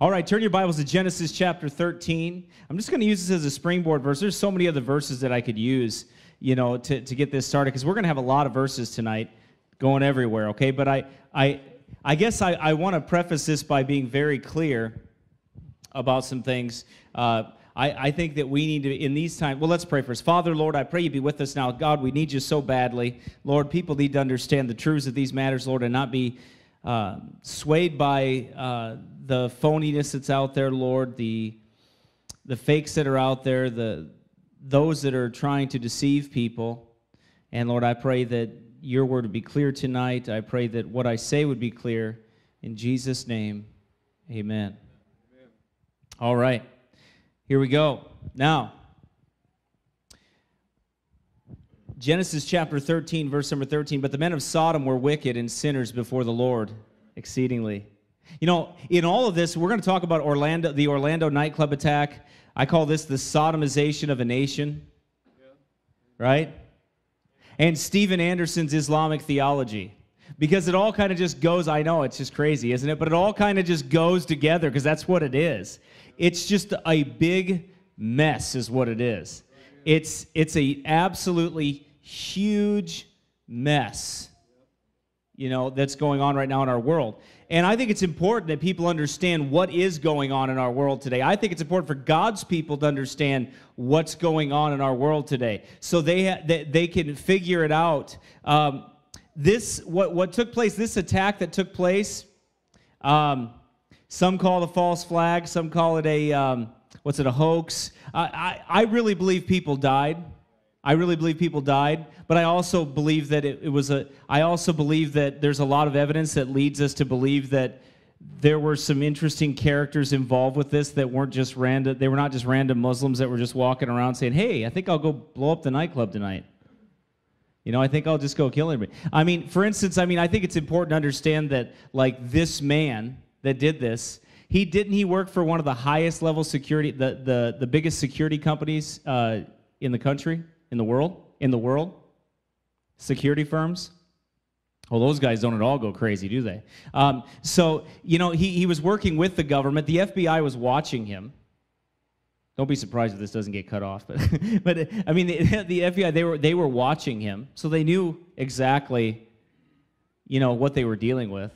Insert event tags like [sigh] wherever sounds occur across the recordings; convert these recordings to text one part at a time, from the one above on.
All right, turn your Bibles to Genesis chapter 13. I'm just going to use this as a springboard verse. There's so many other verses that I could use, you know, to, to get this started because we're going to have a lot of verses tonight going everywhere, okay? But I, I, I guess I, I want to preface this by being very clear about some things. Uh, I, I think that we need to, in these times, well, let's pray first. Father, Lord, I pray you be with us now. God, we need you so badly. Lord, people need to understand the truths of these matters, Lord, and not be uh, swayed by uh, the phoniness that's out there, Lord, the the fakes that are out there, the those that are trying to deceive people. And Lord, I pray that your word would be clear tonight. I pray that what I say would be clear. In Jesus' name, amen. amen. All right, here we go. Now, Genesis chapter 13, verse number 13. But the men of Sodom were wicked and sinners before the Lord exceedingly. You know, in all of this, we're going to talk about Orlando, the Orlando nightclub attack. I call this the sodomization of a nation, right? And Steven Anderson's Islamic theology. Because it all kind of just goes, I know it's just crazy, isn't it? But it all kind of just goes together because that's what it is. It's just a big mess, is what it is. It's, it's a absolutely huge mess, you know, that's going on right now in our world. And I think it's important that people understand what is going on in our world today. I think it's important for God's people to understand what's going on in our world today, so they ha- they, they can figure it out. Um, this what what took place, this attack that took place. Um, some call it a false flag. Some call it a um, what's it a hoax. I, I I really believe people died. I really believe people died, but I also believe that it, it, was a. I also believe that there's a lot of evidence that leads us to believe that there were some interesting characters involved with this that weren't just random. They were not just random Muslims that were just walking around saying, "Hey, I think I'll go blow up the nightclub tonight." You know, I think I'll just go kill everybody. I mean, for instance, I mean, I think it's important to understand that, like, this man that did this, he didn't he work for one of the highest level security, the the the biggest security companies uh, in the country in the world? In the world? Security firms? Well, those guys don't at all go crazy, do they? Um, so, you know, he, he was working with the government. The FBI was watching him. Don't be surprised if this doesn't get cut off. [laughs] But, but I mean, the, [laughs] the FBI, they were, they were watching him. So they knew exactly, you know, what they were dealing with.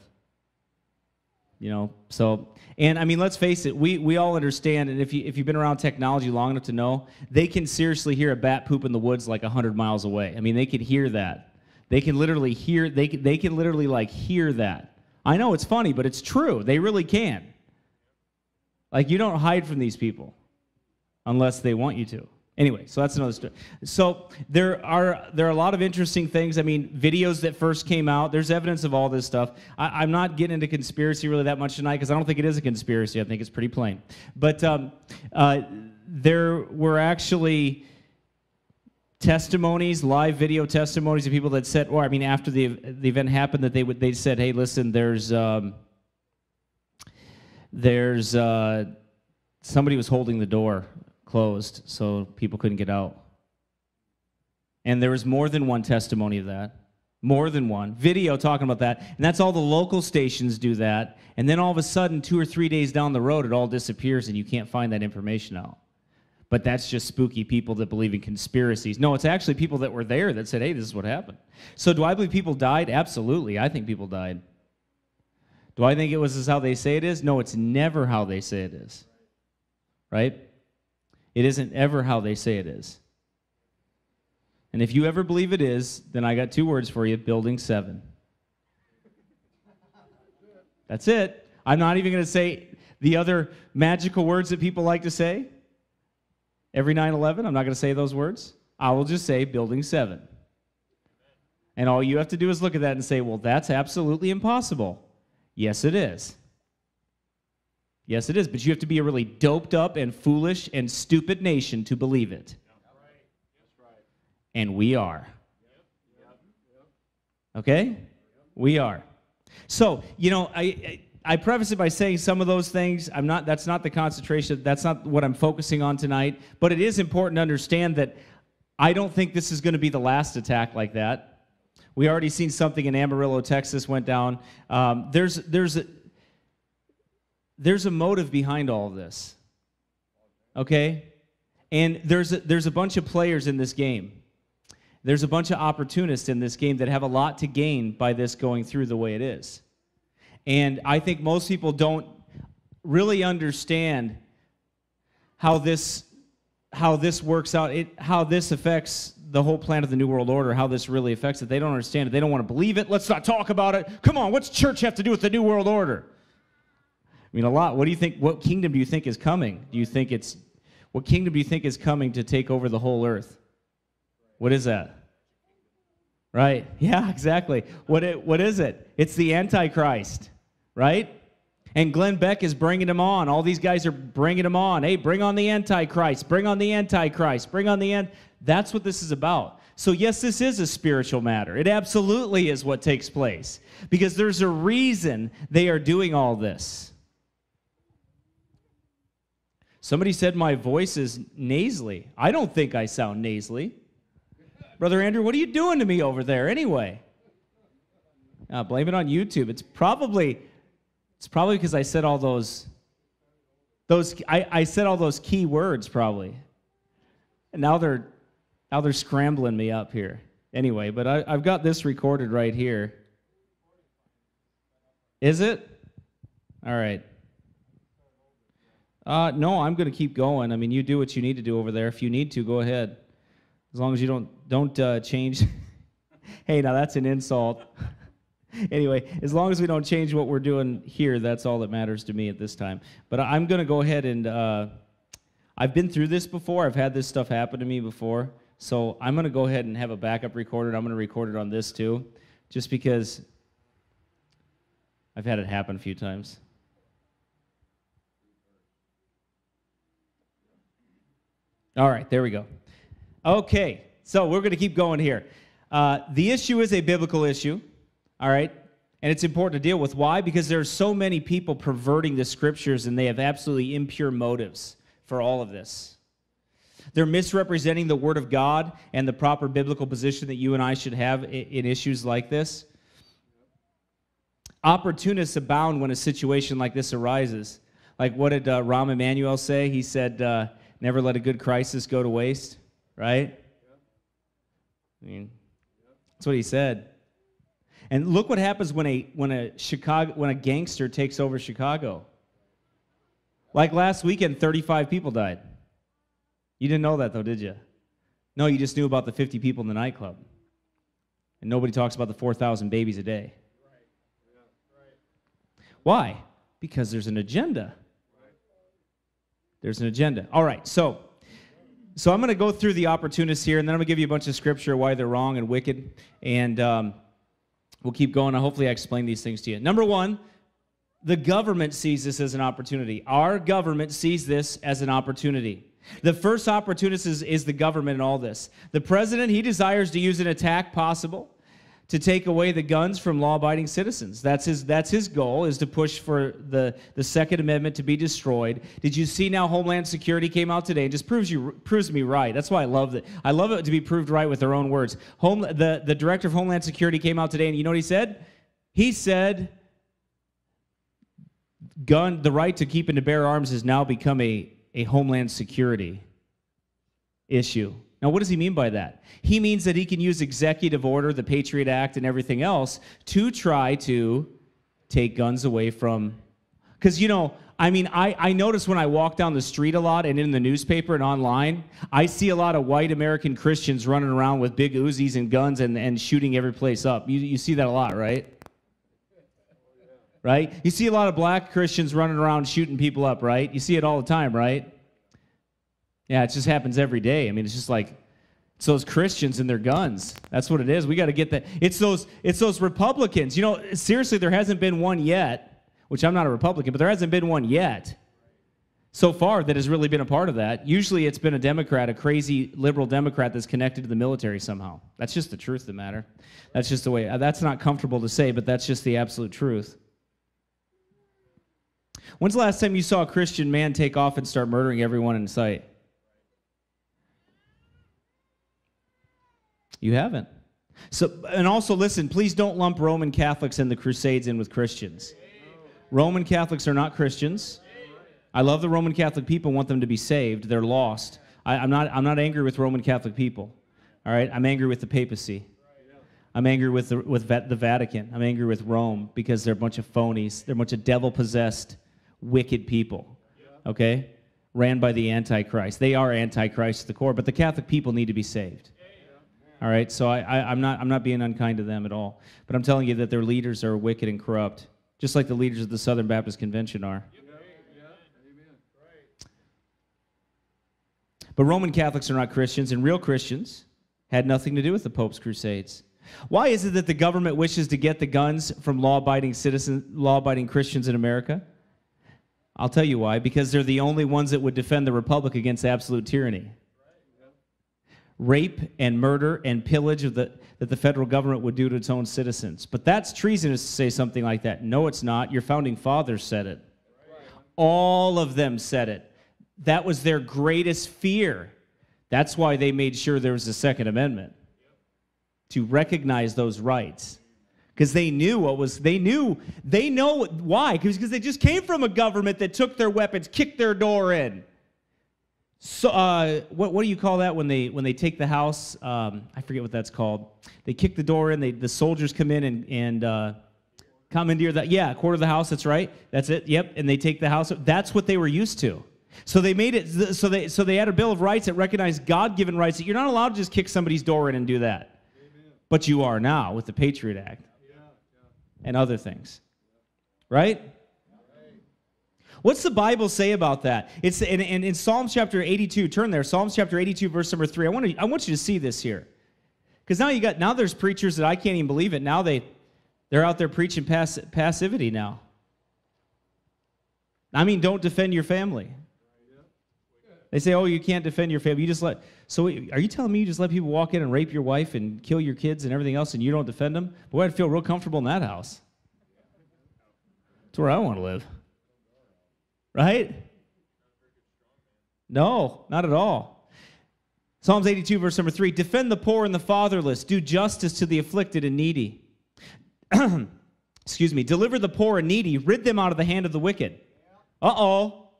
You know, so and I mean, let's face it, we, we all understand, and if, you, if you've been around technology long enough to know, they can seriously hear a bat poop in the woods like 100 miles away. I mean, they can hear that. They can literally hear, they can, they can literally like hear that. I know it's funny, but it's true. They really can. Like, you don't hide from these people unless they want you to. Anyway, so that's another story. So there are there are a lot of interesting things. I mean, videos that first came out. There's evidence of all this stuff. I, am not getting into conspiracy really that much tonight because I don't think it is a conspiracy. I think it's pretty plain. But um, uh, there were actually testimonies, live video testimonies of people that said, or I mean, after the the event happened, that they would they said, "Hey, listen, there's um, there's uh, somebody was holding the door." Closed so people couldn't get out. And there was more than one testimony of that. More than one. Video talking about that. And that's all the local stations do that. And then all of a sudden, two or three days down the road, it all disappears and you can't find that information out. But that's just spooky people that believe in conspiracies. No, it's actually people that were there that said, hey, this is what happened. So do I believe people died? Absolutely. I think people died. Do I think it was how they say it is? No, it's never how they say it is. Right? It isn't ever how they say it is. And if you ever believe it is, then I got two words for you building seven. That's it. I'm not even going to say the other magical words that people like to say. Every 9 11, I'm not going to say those words. I will just say building seven. And all you have to do is look at that and say, well, that's absolutely impossible. Yes, it is. Yes, it is, but you have to be a really doped up and foolish and stupid nation to believe it. And we are. Okay? We are. So, you know, I, I preface it by saying some of those things, I'm not, that's not the concentration, that's not what I'm focusing on tonight, but it is important to understand that I don't think this is going to be the last attack like that. We already seen something in Amarillo, Texas went down. Um, there's, there's, there's a motive behind all of this. Okay? And there's a, there's a bunch of players in this game. There's a bunch of opportunists in this game that have a lot to gain by this going through the way it is. And I think most people don't really understand how this how this works out, it, how this affects the whole plan of the New World Order, how this really affects it. They don't understand it. They don't want to believe it. Let's not talk about it. Come on, what's church have to do with the New World Order? I mean, a lot. What do you think? What kingdom do you think is coming? Do you think it's what kingdom do you think is coming to take over the whole earth? What is that? Right? [laughs] Yeah, exactly. What it, what is it? It's the Antichrist, right? And Glenn Beck is bringing him on. All these guys are bringing him on. Hey, bring on the Antichrist. Bring on the Antichrist. Bring on the end. That's what this is about. So, yes, this is a spiritual matter. It absolutely is what takes place because there's a reason they are doing all this. Somebody said my voice is nasally. I don't think I sound nasally. Brother Andrew, what are you doing to me over there anyway? Uh, blame it on YouTube. It's probably it's probably because I said all those those I, I said all those key words probably. And now they're now they're scrambling me up here. Anyway, but I, I've got this recorded right here. Is it? All right. Uh, no, I'm going to keep going. I mean, you do what you need to do over there. If you need to, go ahead. As long as you don't don't uh, change. [laughs] hey, now that's an insult. [laughs] anyway, as long as we don't change what we're doing here, that's all that matters to me at this time. But I'm going to go ahead and uh, I've been through this before. I've had this stuff happen to me before. So I'm going to go ahead and have a backup recorded. I'm going to record it on this too, just because I've had it happen a few times. All right, there we go. Okay, so we're going to keep going here. Uh, the issue is a biblical issue, all right? And it's important to deal with. Why? Because there are so many people perverting the scriptures and they have absolutely impure motives for all of this. They're misrepresenting the Word of God and the proper biblical position that you and I should have in issues like this. Opportunists abound when a situation like this arises. Like what did uh, Rahm Emanuel say? He said, uh, Never let a good crisis go to waste right? I mean, that's what he said. And look what happens when a when a Chicago when a gangster takes over Chicago. Like last weekend, 35 people died. You didn't know that though, did you? No, you just knew about the 50 people in the nightclub. And nobody talks about the 4,000 babies a day. Why? Because there's an agenda. There's an agenda. All right, so so I'm going to go through the opportunists here, and then I'm going to give you a bunch of scripture why they're wrong and wicked, and um, we'll keep going. And hopefully, I explain these things to you. Number one, the government sees this as an opportunity. Our government sees this as an opportunity. The first opportunist is, is the government in all this. The president, he desires to use an attack possible to take away the guns from law-abiding citizens. That's his, that's his goal, is to push for the, the Second Amendment to be destroyed. Did you see now Homeland Security came out today and just proves, you, proves me right. That's why I love it. I love it to be proved right with their own words. Home, the, the director of Homeland Security came out today, and you know what he said? He said, gun, the right to keep and to bear arms has now become a, a Homeland Security issue. Now, what does he mean by that? He means that he can use executive order, the Patriot Act, and everything else to try to take guns away from. Because, you know, I mean, I, I notice when I walk down the street a lot and in the newspaper and online, I see a lot of white American Christians running around with big Uzis and guns and, and shooting every place up. You, you see that a lot, right? Right? You see a lot of black Christians running around shooting people up, right? You see it all the time, right? Yeah, it just happens every day. I mean, it's just like it's those Christians and their guns. That's what it is. We got to get that. It's those it's those Republicans. You know, seriously, there hasn't been one yet, which I'm not a Republican, but there hasn't been one yet so far that has really been a part of that. Usually it's been a Democrat, a crazy liberal Democrat that's connected to the military somehow. That's just the truth of the matter. That's just the way. Uh, that's not comfortable to say, but that's just the absolute truth. When's the last time you saw a Christian man take off and start murdering everyone in sight? You haven't. So, and also listen, please don't lump Roman Catholics and the Crusades in with Christians. Roman Catholics are not Christians. I love the Roman Catholic people, want them to be saved. They're lost. I, am not, I'm not angry with Roman Catholic people. All right? I'm angry with the papacy. I'm angry with the, with the Vatican. I'm angry with Rome because they're a bunch of phonies. They're a bunch of devil possessed, wicked people. Okay? Ran by the Antichrist. They are Antichrist at the core, but the Catholic people need to be saved. All right? So I, I, I'm, not, I'm not being unkind to them at all. But I'm telling you that their leaders are wicked and corrupt, just like the leaders of the Southern Baptist Convention are. But Roman Catholics are not Christians, and real Christians had nothing to do with the Pope's crusades. Why is it that the government wishes to get the guns from law-abiding citizens, law-abiding Christians in America? I'll tell you why. Because they're the only ones that would defend the republic against absolute tyranny. Rape and murder and pillage of the, that the federal government would do to its own citizens. But that's treasonous to say something like that. No, it's not. Your founding fathers said it. All of them said it. That was their greatest fear. That's why they made sure there was a Second Amendment to recognize those rights. Because they knew what was, they knew, they know why. Because they just came from a government that took their weapons, kicked their door in. So, uh, what, what do you call that when they when they take the house? Um, I forget what that's called. They kick the door in. They the soldiers come in and and uh, commandeer that. Yeah, quarter of the house. That's right. That's it. Yep. And they take the house. That's what they were used to. So they made it so they so they had a bill of rights that recognized God-given rights that you're not allowed to just kick somebody's door in and do that. Amen. But you are now with the Patriot Act yeah, yeah. and other things. Right? What's the Bible say about that? It's in, in, in Psalms chapter 82. Turn there. Psalms chapter 82, verse number 3. I want, to, I want you to see this here. Because now you got now there's preachers that I can't even believe it. Now they they're out there preaching pass, passivity now. I mean, don't defend your family. They say, "Oh, you can't defend your family. You just let." So, are you telling me you just let people walk in and rape your wife and kill your kids and everything else, and you don't defend them? Boy, I'd feel real comfortable in that house. It's where I want to live. Right? No, not at all. Psalms 82, verse number 3 Defend the poor and the fatherless, do justice to the afflicted and needy. [clears throat] Excuse me, deliver the poor and needy, rid them out of the hand of the wicked. Uh oh.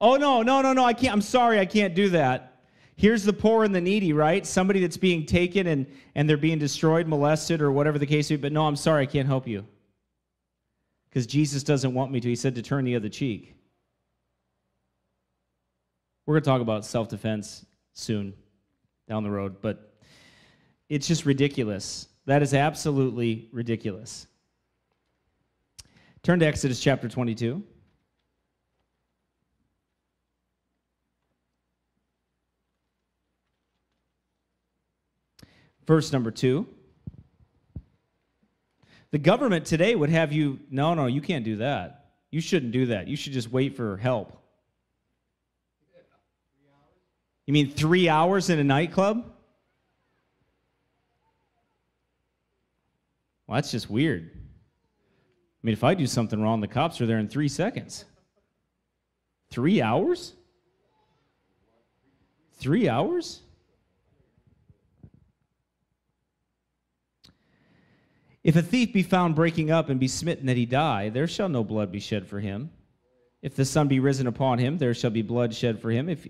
Oh, no, no, no, no, I can't. I'm sorry, I can't do that. Here's the poor and the needy, right? Somebody that's being taken and, and they're being destroyed, molested, or whatever the case may be. But no, I'm sorry, I can't help you. Because Jesus doesn't want me to. He said to turn the other cheek. We're going to talk about self defense soon down the road, but it's just ridiculous. That is absolutely ridiculous. Turn to Exodus chapter 22. Verse number two. The government today would have you, no, no, you can't do that. You shouldn't do that. You should just wait for help. You mean three hours in a nightclub? Well, that's just weird. I mean, if I do something wrong, the cops are there in three seconds. Three hours? Three hours? If a thief be found breaking up and be smitten that he die, there shall no blood be shed for him. If the sun be risen upon him, there shall be blood shed for him, if,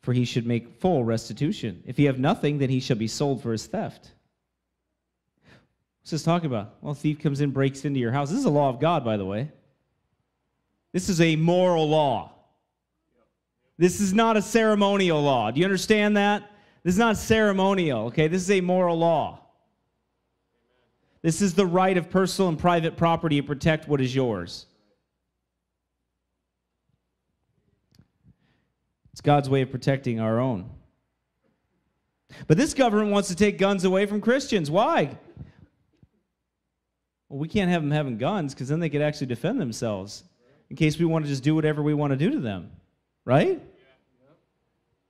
for he should make full restitution. If he have nothing, then he shall be sold for his theft. What's this talking about? Well, thief comes in, breaks into your house. This is a law of God, by the way. This is a moral law. This is not a ceremonial law. Do you understand that? This is not ceremonial, okay? This is a moral law. This is the right of personal and private property to protect what is yours. It's God's way of protecting our own. But this government wants to take guns away from Christians. Why? Well, we can't have them having guns because then they could actually defend themselves in case we want to just do whatever we want to do to them. Right?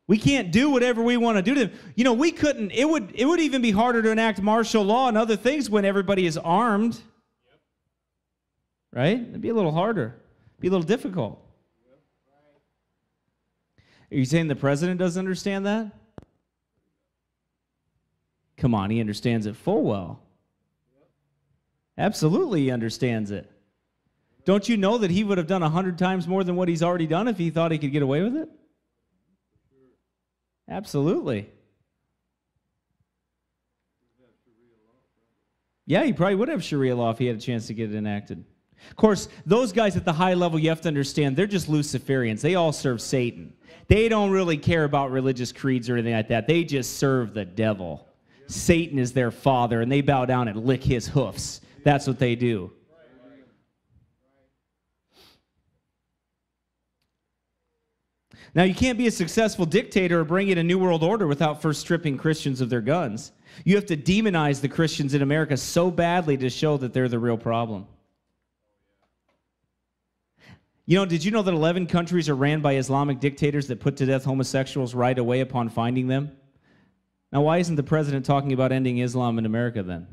We can't do whatever we want to do to them. You know, we couldn't, it would, it would even be harder to enact martial law and other things when everybody is armed. Right? It'd be a little harder, It'd be a little difficult. Are you saying the president doesn't understand that? Come on, he understands it full well. Absolutely, he understands it. Don't you know that he would have done a hundred times more than what he's already done if he thought he could get away with it? Absolutely. Yeah, he probably would have Sharia law if he had a chance to get it enacted. Of course, those guys at the high level, you have to understand, they're just Luciferians. They all serve Satan. They don't really care about religious creeds or anything like that. They just serve the devil. Satan is their father, and they bow down and lick his hoofs. That's what they do. Now, you can't be a successful dictator or bring in a new world order without first stripping Christians of their guns. You have to demonize the Christians in America so badly to show that they're the real problem. You know, did you know that 11 countries are ran by Islamic dictators that put to death homosexuals right away upon finding them? Now, why isn't the president talking about ending Islam in America then?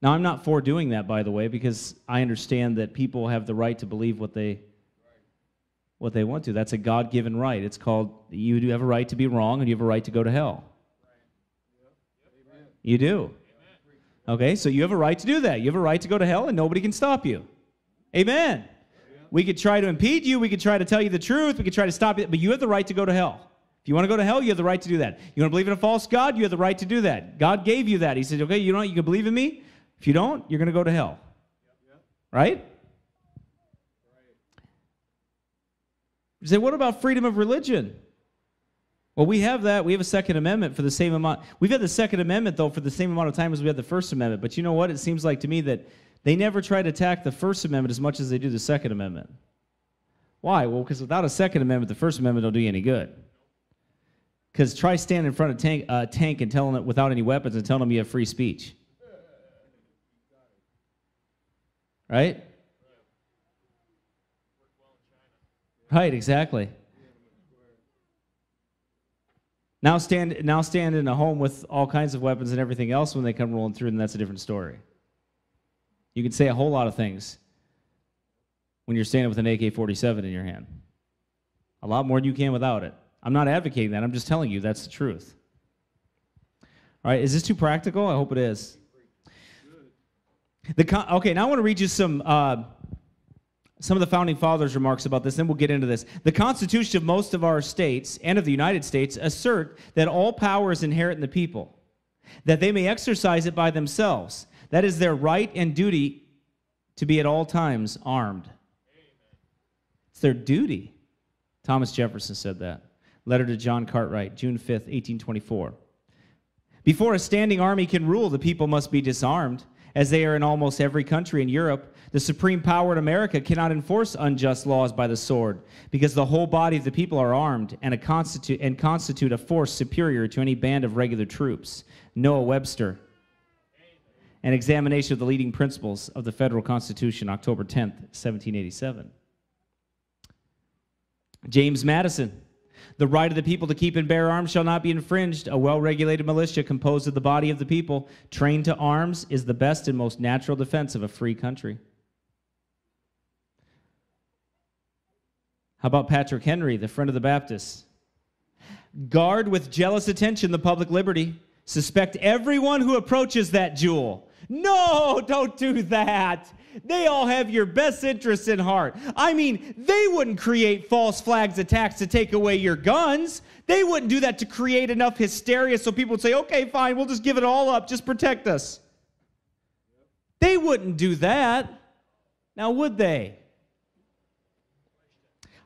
Now, I'm not for doing that, by the way, because I understand that people have the right to believe what they what they want to. That's a God-given right. It's called you do have a right to be wrong and you have a right to go to hell. You do. Okay, so you have a right to do that. You have a right to go to hell and nobody can stop you. Amen. We could try to impede you, we could try to tell you the truth, we could try to stop it, but you have the right to go to hell. If you want to go to hell, you have the right to do that. You want to believe in a false God, you have the right to do that. God gave you that. He said, okay, you know what? You can believe in me. If you don't, you're going to go to hell. Right? You say, what about freedom of religion? Well, we have that. We have a Second Amendment for the same amount. We've had the Second Amendment, though, for the same amount of time as we had the First Amendment. But you know what? It seems like to me that they never try to attack the First Amendment as much as they do the Second Amendment. Why? Well, because without a Second Amendment, the First Amendment don't do you any good. Because try standing in front of a tank, uh, tank and telling it without any weapons and telling them you have free speech. Right? Right, exactly. Now stand, now stand in a home with all kinds of weapons and everything else when they come rolling through, and that's a different story. You can say a whole lot of things when you're standing with an AK 47 in your hand. A lot more than you can without it. I'm not advocating that, I'm just telling you that's the truth. All right, is this too practical? I hope it is. The con- okay, now I want to read you some. Uh, some of the founding fathers' remarks about this, then we'll get into this. The Constitution of most of our states and of the United States assert that all power is inherent in the people, that they may exercise it by themselves. That is their right and duty to be at all times armed. It's their duty. Thomas Jefferson said that. Letter to John Cartwright, June 5th, 1824. Before a standing army can rule, the people must be disarmed as they are in almost every country in Europe. The supreme power in America cannot enforce unjust laws by the sword, because the whole body of the people are armed and, constitute, and constitute a force superior to any band of regular troops. Noah Webster. An examination of the leading principles of the federal Constitution, October 10th, 1787. James Madison. The right of the people to keep and bear arms shall not be infringed. A well regulated militia composed of the body of the people, trained to arms, is the best and most natural defense of a free country. How about Patrick Henry, the friend of the Baptists? Guard with jealous attention the public liberty. Suspect everyone who approaches that jewel. No, don't do that. They all have your best interests in heart. I mean, they wouldn't create false flags attacks to take away your guns. They wouldn't do that to create enough hysteria so people would say, okay, fine, we'll just give it all up, just protect us. They wouldn't do that. Now, would they?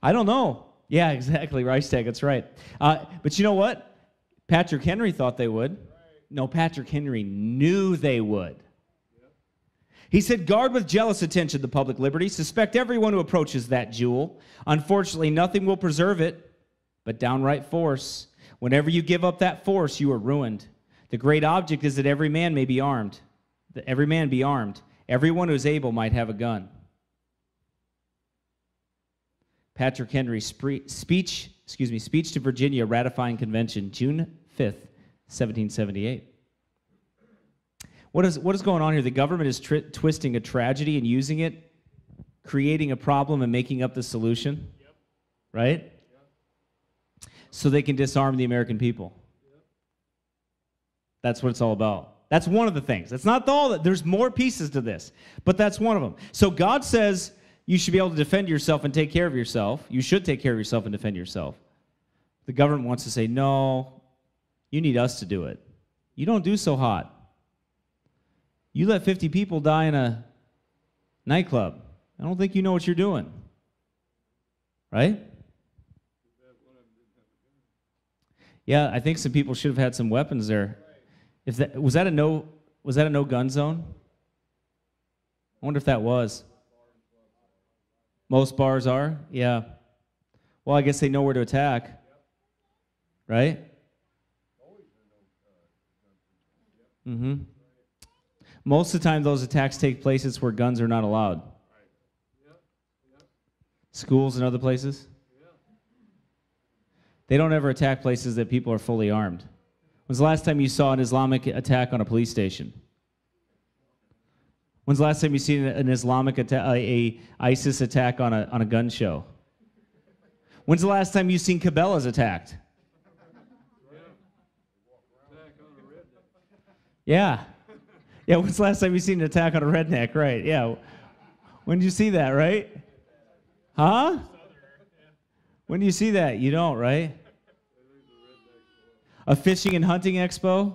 I don't know. Yeah, exactly. Reichstag, that's right. Uh, but you know what? Patrick Henry thought they would. No, Patrick Henry knew they would. He said, Guard with jealous attention the public liberty. Suspect everyone who approaches that jewel. Unfortunately, nothing will preserve it but downright force. Whenever you give up that force, you are ruined. The great object is that every man may be armed. That every man be armed. Everyone who is able might have a gun. Patrick Henry speech, excuse me, speech to Virginia ratifying convention, June 5th, 1778. What is, what is going on here? The government is tri- twisting a tragedy and using it, creating a problem and making up the solution, yep. right? Yep. So they can disarm the American people. Yep. That's what it's all about. That's one of the things. That's not all that. There's more pieces to this, but that's one of them. So God says you should be able to defend yourself and take care of yourself. You should take care of yourself and defend yourself. The government wants to say, no, you need us to do it. You don't do so hot. You let 50 people die in a nightclub. I don't think you know what you're doing. Right? Yeah, I think some people should have had some weapons there. If that was that a no was that a no gun zone? I wonder if that was. Most bars are? Yeah. Well, I guess they know where to attack. Right? Mm-hmm. Most of the time those attacks take places where guns are not allowed. Schools and other places. They don't ever attack places that people are fully armed. When's the last time you saw an Islamic attack on a police station? When's the last time you seen an Islamic attack, a, ISIS attack on a, on a gun show? When's the last time you seen Cabela's attacked? Yeah. Yeah, when's the last time you seen an attack on a redneck? Right, yeah. When did you see that, right? Huh? When do you see that? You don't, right? A fishing and hunting expo?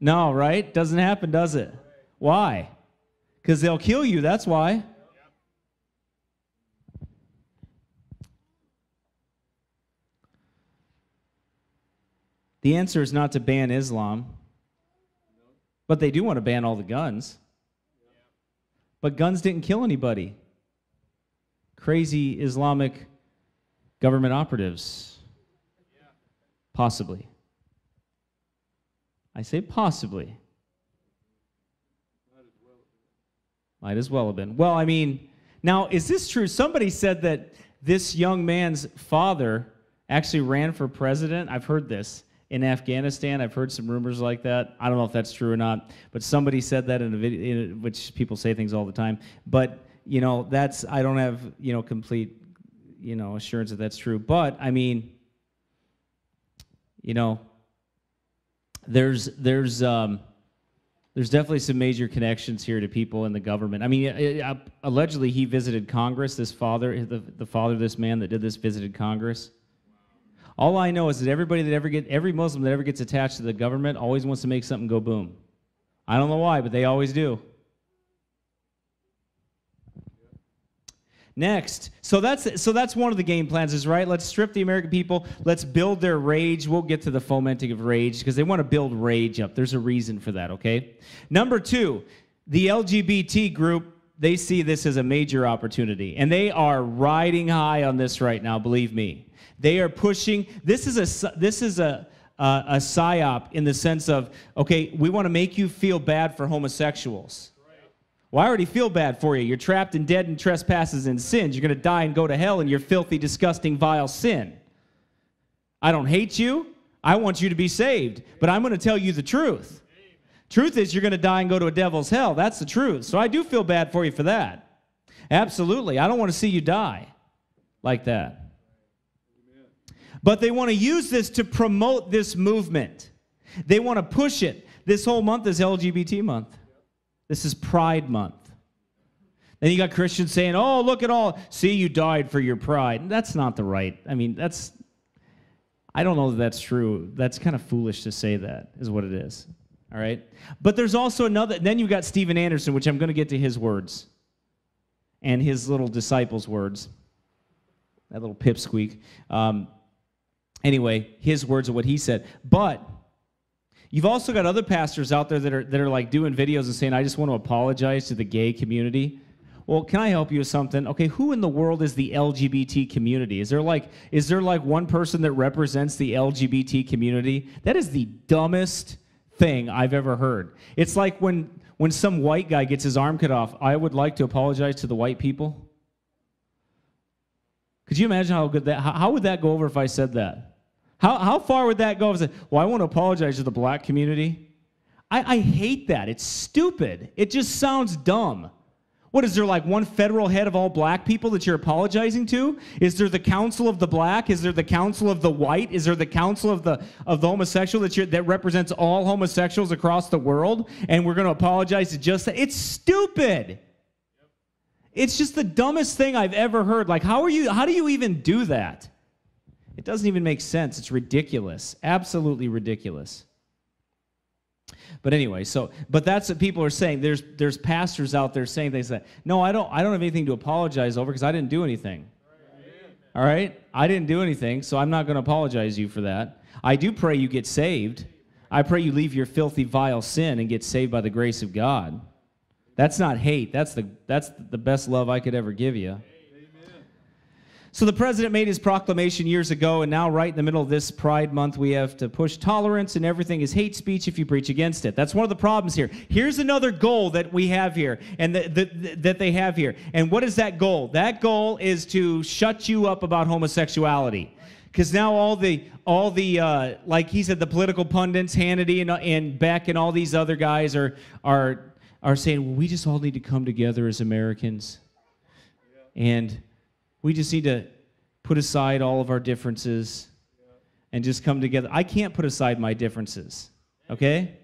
No, right? Doesn't happen, does it? Why? Because they'll kill you, that's why. The answer is not to ban Islam, but they do want to ban all the guns. But guns didn't kill anybody. Crazy Islamic government operatives. Possibly. I say possibly. Might as well have been. Well, I mean, now, is this true? Somebody said that this young man's father actually ran for president. I've heard this in Afghanistan. I've heard some rumors like that. I don't know if that's true or not, but somebody said that in a video, in a, which people say things all the time. But you know, that's I don't have you know complete you know assurance that that's true. But I mean, you know, there's there's um, there's definitely some major connections here to people in the government. I mean, it, uh, allegedly he visited Congress. This father, the, the father of this man that did this, visited Congress. All I know is that everybody that ever get every Muslim that ever gets attached to the government always wants to make something go boom. I don't know why, but they always do. Next, so that's so that's one of the game plans is right. Let's strip the American people. Let's build their rage. We'll get to the fomenting of rage because they want to build rage up. There's a reason for that. Okay. Number two, the LGBT group they see this as a major opportunity, and they are riding high on this right now. Believe me. They are pushing. This is a this is a uh, a psyop in the sense of okay, we want to make you feel bad for homosexuals. Well, I already feel bad for you. You're trapped and dead in trespasses and sins. You're going to die and go to hell in your filthy, disgusting, vile sin. I don't hate you. I want you to be saved, but I'm going to tell you the truth. Truth is, you're going to die and go to a devil's hell. That's the truth. So I do feel bad for you for that. Absolutely. I don't want to see you die like that. But they want to use this to promote this movement. They want to push it. This whole month is LGBT month. This is Pride Month. Then you got Christians saying, "Oh, look at all. See, you died for your pride." That's not the right. I mean, that's I don't know that that's true. That's kind of foolish to say that, is what it is. All right? But there's also another then you've got Steven Anderson, which I'm going to get to his words and his little disciples' words. That little pipsqueak. Um, anyway, his words are what he said. But you've also got other pastors out there that are that are like doing videos and saying, "I just want to apologize to the gay community." Well, can I help you with something? Okay, who in the world is the LGBT community? Is there like is there like one person that represents the LGBT community? That is the dumbest thing I've ever heard. It's like when when some white guy gets his arm cut off, I would like to apologize to the white people. Could you imagine how good that, how, would that go over if I said that? How, how far would that go if I said, well, I want to apologize to the black community? I, I hate that. It's stupid. It just sounds dumb. What is there like one federal head of all black people that you're apologizing to? Is there the council of the black? Is there the council of the white? Is there the council of the of the homosexual that that represents all homosexuals across the world? And we're going to apologize to just that? It's stupid. It's just the dumbest thing I've ever heard. Like, how are you? How do you even do that? It doesn't even make sense. It's ridiculous. Absolutely ridiculous. But anyway, so but that's what people are saying. There's there's pastors out there saying things like, "No, I don't I don't have anything to apologize over because I didn't do anything." All right? I didn't do anything, so I'm not going to apologize you for that. I do pray you get saved. I pray you leave your filthy vile sin and get saved by the grace of God. That's not hate. That's the that's the best love I could ever give you. So the president made his proclamation years ago, and now, right in the middle of this Pride Month, we have to push tolerance, and everything is hate speech if you preach against it. That's one of the problems here. Here's another goal that we have here, and the, the, that they have here. And what is that goal? That goal is to shut you up about homosexuality. Because now all the all the uh, like he said, the political pundits, Hannity and, and Beck and all these other guys are are are saying, well, we just all need to come together as Americans, and we just need to put aside all of our differences and just come together. I can't put aside my differences, okay?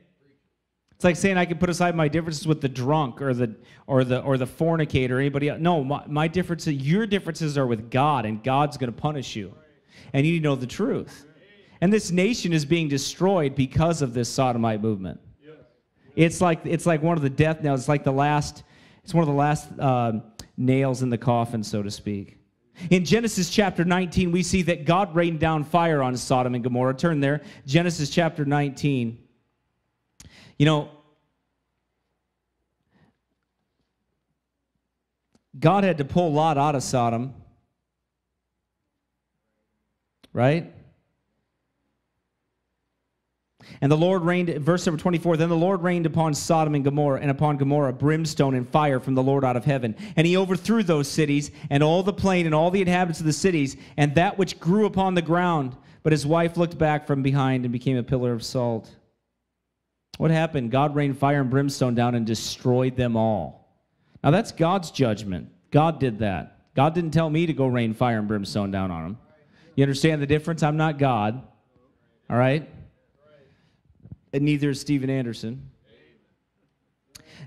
It's like saying I can put aside my differences with the drunk or the or the or the fornicator or anybody else. No, my, my differences, your differences are with God, and God's going to punish you. And you need to know the truth. And this nation is being destroyed because of this sodomite movement. It's like it's like one of the death nails. It's like the last. It's one of the last uh, nails in the coffin, so to speak. In Genesis chapter 19, we see that God rained down fire on Sodom and Gomorrah. Turn there. Genesis chapter 19. You know, God had to pull Lot out of Sodom, right? And the Lord rained, verse number 24, then the Lord rained upon Sodom and Gomorrah and upon Gomorrah brimstone and fire from the Lord out of heaven. And he overthrew those cities and all the plain and all the inhabitants of the cities and that which grew upon the ground. But his wife looked back from behind and became a pillar of salt. What happened? God rained fire and brimstone down and destroyed them all. Now that's God's judgment. God did that. God didn't tell me to go rain fire and brimstone down on them. You understand the difference? I'm not God. All right? And neither is Steven Anderson.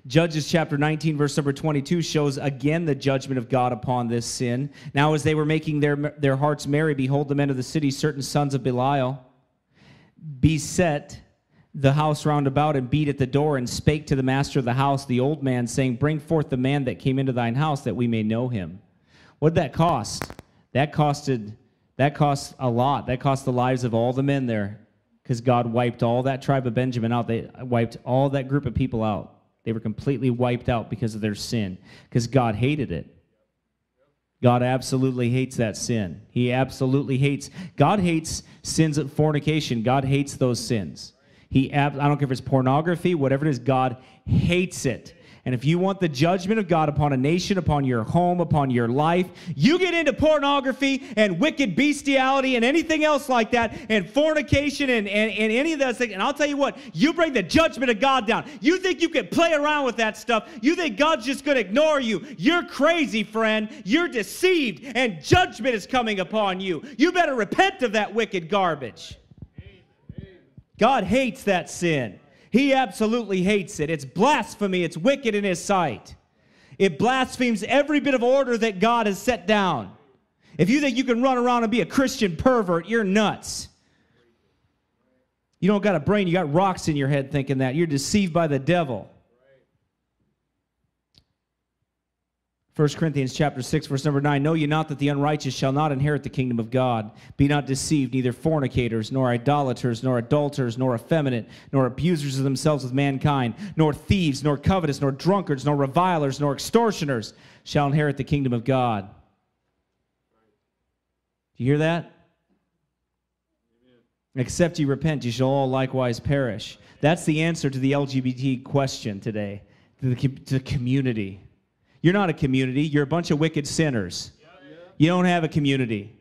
Judges chapter 19, verse number 22 shows again the judgment of God upon this sin. Now, as they were making their, their hearts merry, behold, the men of the city, certain sons of Belial, beset the house round about and beat at the door and spake to the master of the house, the old man, saying, Bring forth the man that came into thine house that we may know him. What did that cost? That costed that cost a lot. That cost the lives of all the men there because God wiped all that tribe of Benjamin out. They wiped all that group of people out. They were completely wiped out because of their sin, because God hated it. God absolutely hates that sin. He absolutely hates. God hates sins of fornication. God hates those sins. He ab- I don't care if it's pornography, whatever it is, God hates it. And if you want the judgment of God upon a nation, upon your home, upon your life, you get into pornography and wicked bestiality and anything else like that, and fornication and, and, and any of those things. And I'll tell you what, you bring the judgment of God down. You think you can play around with that stuff. You think God's just going to ignore you. You're crazy, friend. You're deceived, and judgment is coming upon you. You better repent of that wicked garbage. God hates that sin. He absolutely hates it. It's blasphemy, it's wicked in his sight. It blasphemes every bit of order that God has set down. If you think you can run around and be a Christian pervert, you're nuts. You don't got a brain, you got rocks in your head thinking that. You're deceived by the devil. 1 Corinthians chapter 6, verse number 9. Know ye not that the unrighteous shall not inherit the kingdom of God? Be not deceived, neither fornicators, nor idolaters, nor adulterers, nor effeminate, nor abusers of themselves with mankind, nor thieves, nor covetous, nor drunkards, nor revilers, nor extortioners shall inherit the kingdom of God. Do you hear that? Except ye repent, ye shall all likewise perish. That's the answer to the LGBT question today, to the, to the community. You're not a community. You're a bunch of wicked sinners. You don't have a community.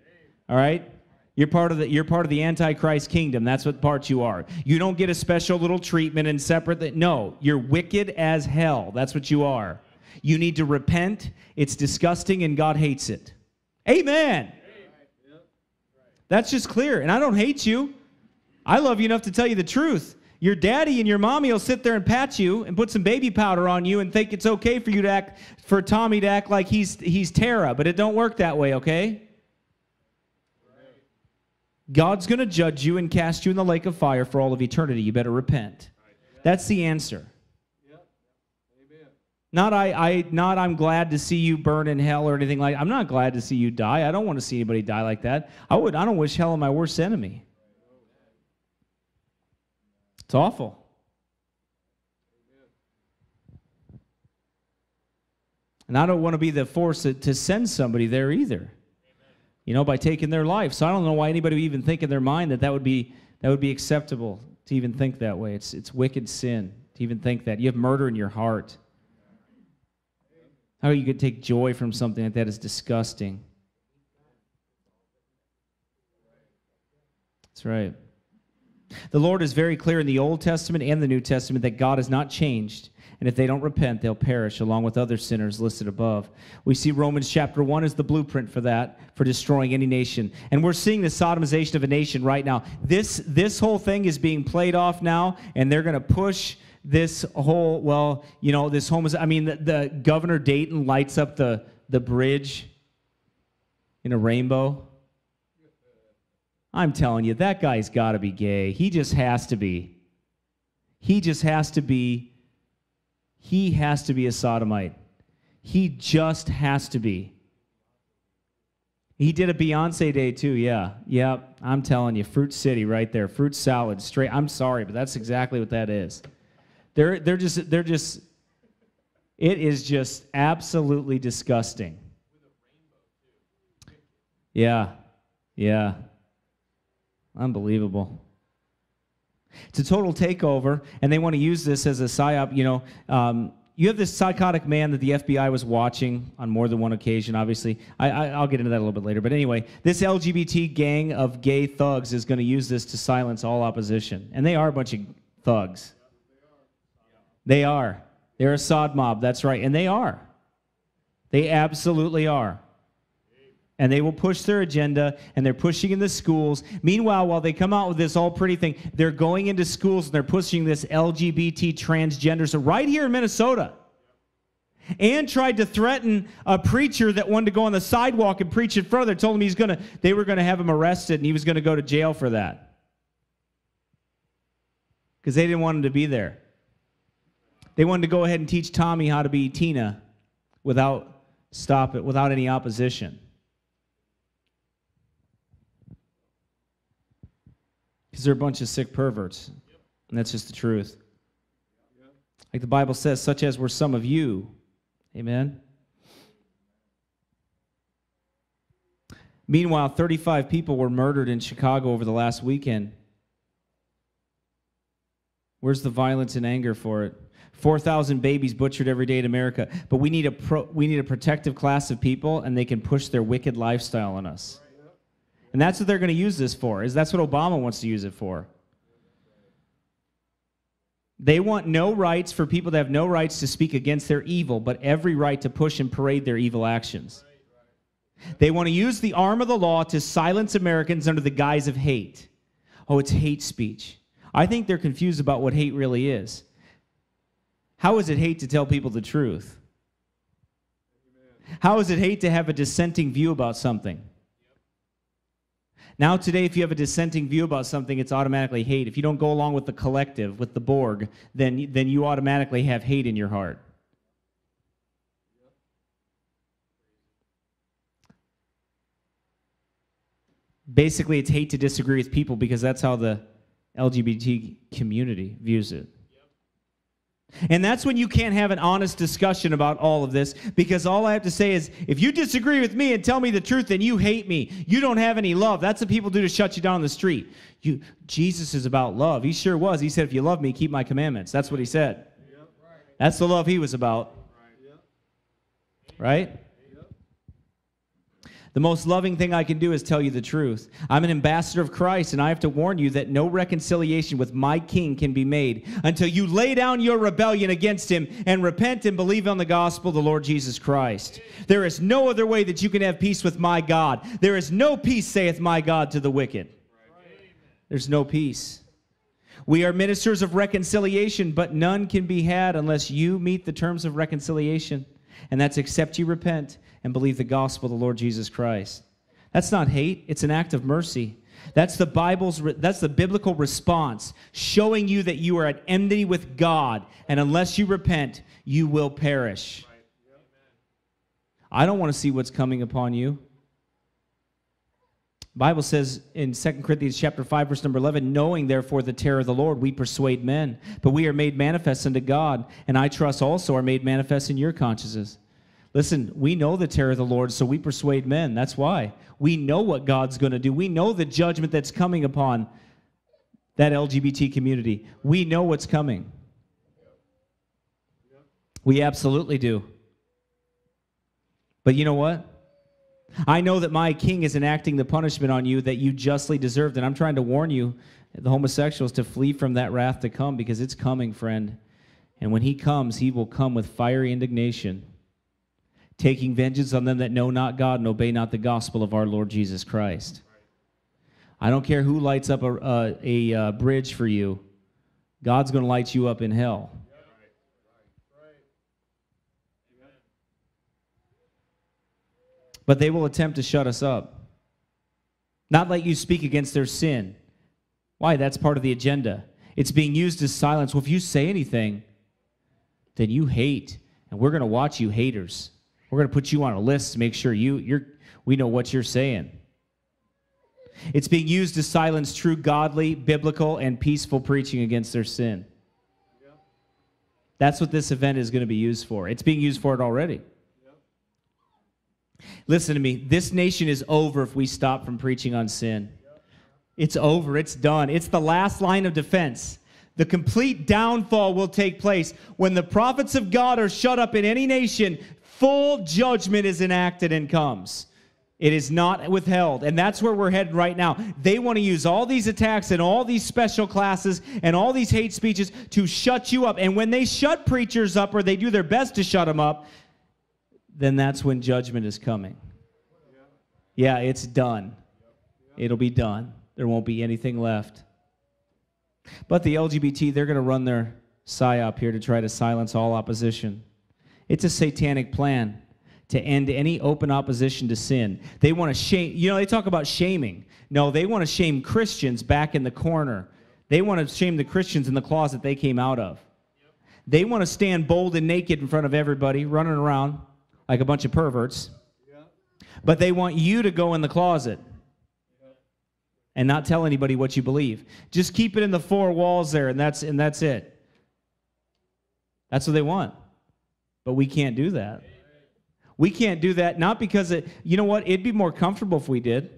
All right? You're part of the you're part of the antichrist kingdom. That's what part you are. You don't get a special little treatment and separate that no, you're wicked as hell. That's what you are. You need to repent. It's disgusting and God hates it. Amen. That's just clear. And I don't hate you. I love you enough to tell you the truth. Your daddy and your mommy will sit there and pat you and put some baby powder on you and think it's okay for you to act for Tommy to act like he's he's Tara, but it don't work that way, okay? God's going to judge you and cast you in the lake of fire for all of eternity. You better repent. That's the answer. Not I, I not I'm glad to see you burn in hell or anything like I'm not glad to see you die. I don't want to see anybody die like that. I would I don't wish hell on my worst enemy. It's awful. And I don't want to be the force to, send somebody there either. You know, by taking their life. So I don't know why anybody would even think in their mind that that would be that would be acceptable to even think that way. It's it's wicked sin to even think that. You have murder in your heart. How you could take joy from something like that is disgusting. That's right. The Lord is very clear in the Old Testament and the New Testament that God has not changed. And if they don't repent, they'll perish along with other sinners listed above. We see Romans chapter 1 as the blueprint for that, for destroying any nation. And we're seeing the sodomization of a nation right now. This, this whole thing is being played off now, and they're going to push this whole, well, you know, this home is, I mean, the, the Governor Dayton lights up the, the bridge in a rainbow. I'm telling you, that guy's got to be gay. He just has to be. He just has to be. He has to be a sodomite. He just has to be. He did a Beyonce day too, yeah. Yep, I'm telling you, Fruit City right there. Fruit salad, straight. I'm sorry, but that's exactly what that is. They're, they're just, they're just, it is just absolutely disgusting. Yeah, yeah. Unbelievable. It's a total takeover, and they want to use this as a psyop. You know, um, you have this psychotic man that the FBI was watching on more than one occasion, obviously. I, will get into that a little bit later. But anyway, this LGBT gang of gay thugs is going to use this to silence all opposition. And they are a bunch of thugs. They are. They're a sod mob, that's right. And they are. They absolutely are and they will push their agenda and they're pushing in the schools. Meanwhile, while they come out with this all pretty thing, they're going into schools and they're pushing this LGBT transgender. So, right here in Minnesota, and tried to threaten a preacher that wanted to go on the sidewalk and preach it further. Told him he's gonna, they were going to have him arrested and he was going to go to jail for that because they didn't want him to be there. They wanted to go ahead and teach Tommy how to be Tina without stop it, without any opposition. Because they're a bunch of sick perverts. And that's just the truth. Like the Bible says, such as were some of you. Amen. Meanwhile, 35 people were murdered in Chicago over the last weekend. Where's the violence and anger for it? 4,000 babies butchered every day in America. But we need, a pro, we need a protective class of people, and they can push their wicked lifestyle on us. And that's what they're going to use this for. Is that's what Obama wants to use it for. They want no rights for people to have no rights to speak against their evil, but every right to push and parade their evil actions. They want to use the arm of the law to silence Americans under the guise of hate. Oh, it's hate speech. I think they're confused about what hate really is. How is it hate to tell people the truth? How is it hate to have a dissenting view about something? Now, today, if you have a dissenting view about something, it's automatically hate. If you don't go along with the collective, with the Borg, then, then you automatically have hate in your heart. Basically, it's hate to disagree with people because that's how the LGBT community views it. And that's when you can't have an honest discussion about all of this because all I have to say is if you disagree with me and tell me the truth, then you hate me. You don't have any love. That's what people do to shut you down on the street. You, Jesus is about love. He sure was. He said, If you love me, keep my commandments. That's what he said. That's the love he was about. Right? The most loving thing I can do is tell you the truth. I'm an ambassador of Christ, and I have to warn you that no reconciliation with my King can be made until you lay down your rebellion against him and repent and believe on the gospel of the Lord Jesus Christ. There is no other way that you can have peace with my God. There is no peace, saith my God, to the wicked. There's no peace. We are ministers of reconciliation, but none can be had unless you meet the terms of reconciliation and that's except you repent and believe the gospel of the Lord Jesus Christ. That's not hate, it's an act of mercy. That's the Bible's that's the biblical response showing you that you are at enmity with God and unless you repent, you will perish. I don't want to see what's coming upon you. Bible says in 2 Corinthians chapter 5 verse number 11 knowing therefore the terror of the Lord we persuade men but we are made manifest unto God and I trust also are made manifest in your consciences. Listen, we know the terror of the Lord so we persuade men. That's why. We know what God's going to do. We know the judgment that's coming upon that LGBT community. We know what's coming. We absolutely do. But you know what? I know that my king is enacting the punishment on you that you justly deserved. And I'm trying to warn you, the homosexuals, to flee from that wrath to come because it's coming, friend. And when he comes, he will come with fiery indignation, taking vengeance on them that know not God and obey not the gospel of our Lord Jesus Christ. I don't care who lights up a, a, a, a bridge for you, God's going to light you up in hell. but they will attempt to shut us up. Not let you speak against their sin. Why? That's part of the agenda. It's being used as silence. Well, if you say anything, then you hate, and we're going to watch you haters. We're going to put you on a list to make sure you you're we know what you're saying. It's being used to silence true godly, biblical, and peaceful preaching against their sin. That's what this event is going to be used for. It's being used for it already. Listen to me. This nation is over if we stop from preaching on sin. It's over. It's done. It's the last line of defense. The complete downfall will take place when the prophets of God are shut up in any nation. Full judgment is enacted and comes. It is not withheld. And that's where we're headed right now. They want to use all these attacks and all these special classes and all these hate speeches to shut you up. And when they shut preachers up, or they do their best to shut them up, then that's when judgment is coming. Yeah, it's done. It'll be done. There won't be anything left. But the LGBT, they're going to run their psyop here to try to silence all opposition. It's a satanic plan to end any open opposition to sin. They want to shame, you know, they talk about shaming. No, they want to shame Christians back in the corner. They want to shame the Christians in the closet they came out of. They want to stand bold and naked in front of everybody, running around like a bunch of perverts. But they want you to go in the closet and not tell anybody what you believe. Just keep it in the four walls there, and that's and that's it. That's what they want. But we can't do that. We can't do that, not because it, you know what? It'd be more comfortable if we did.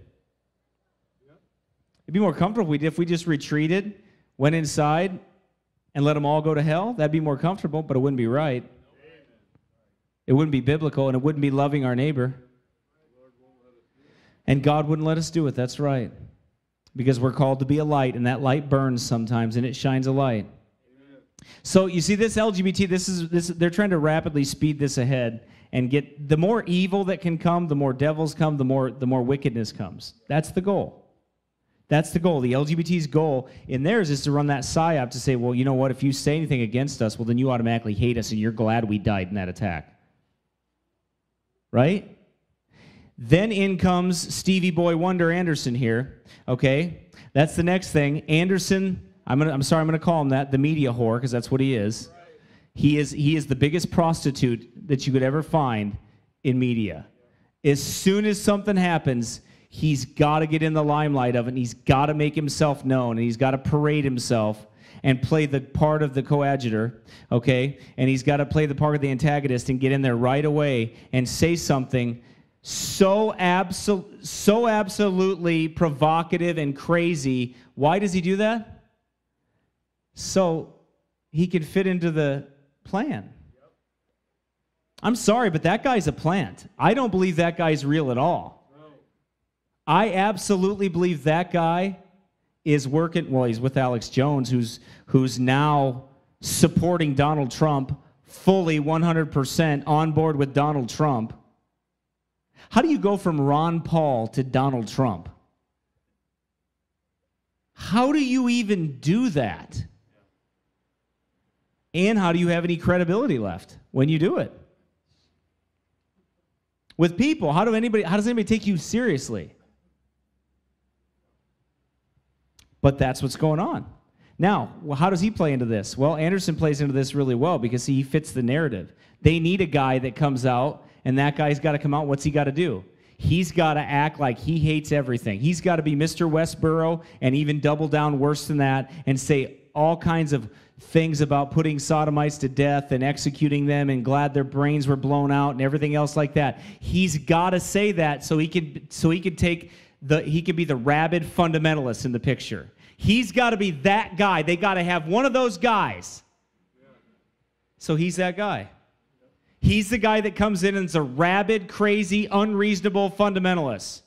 It'd be more comfortable if we did if we just retreated, went inside, and let them all go to hell. That'd be more comfortable, but it wouldn't be right. It wouldn't be biblical and it wouldn't be loving our neighbor. And God wouldn't let us do it. That's right. Because we're called to be a light, and that light burns sometimes and it shines a light. So you see, this LGBT, this is this. They're trying to rapidly speed this ahead and get the more evil that can come, the more devils come, the more the more wickedness comes. That's the goal. That's the goal. The LGBT's goal in theirs is to run that psyop to say, well, you know what? If you say anything against us, well, then you automatically hate us, and you're glad we died in that attack right? Then in comes Stevie Boy Wonder Anderson here. Okay, that's the next thing. Anderson, I'm gonna, I'm sorry, I'm gonna call him that, the media whore, because that's what he is. He is he is the biggest prostitute that you could ever find in media. As soon as something happens, he's got to get in the limelight of it. And he's got to make himself known, and he's got to parade himself and play the part of the coadjutor, okay? And he's got to play the part of the antagonist and get in there right away and say something so absol- so absolutely provocative and crazy. Why does he do that? So he can fit into the plan. I'm sorry, but that guy's a plant. I don't believe that guy's real at all. I absolutely believe that guy is working. Well, he's with Alex Jones, who's who's now supporting Donald Trump fully 100% on board with Donald Trump. How do you go from Ron Paul to Donald Trump? How do you even do that? And how do you have any credibility left when you do it? With people, how do anybody how does anybody take you seriously? But that's what's going on. Now, how does he play into this? Well, Anderson plays into this really well because he fits the narrative. They need a guy that comes out, and that guy's got to come out. What's he got to do? He's got to act like he hates everything. He's got to be Mr. Westboro and even double down worse than that and say all kinds of things about putting sodomites to death and executing them and glad their brains were blown out and everything else like that. He's got to say that so he could so he could take the he could be the rabid fundamentalist in the picture. He's got to be that guy. They got to have one of those guys. So he's that guy. He's the guy that comes in and is a rabid, crazy, unreasonable fundamentalist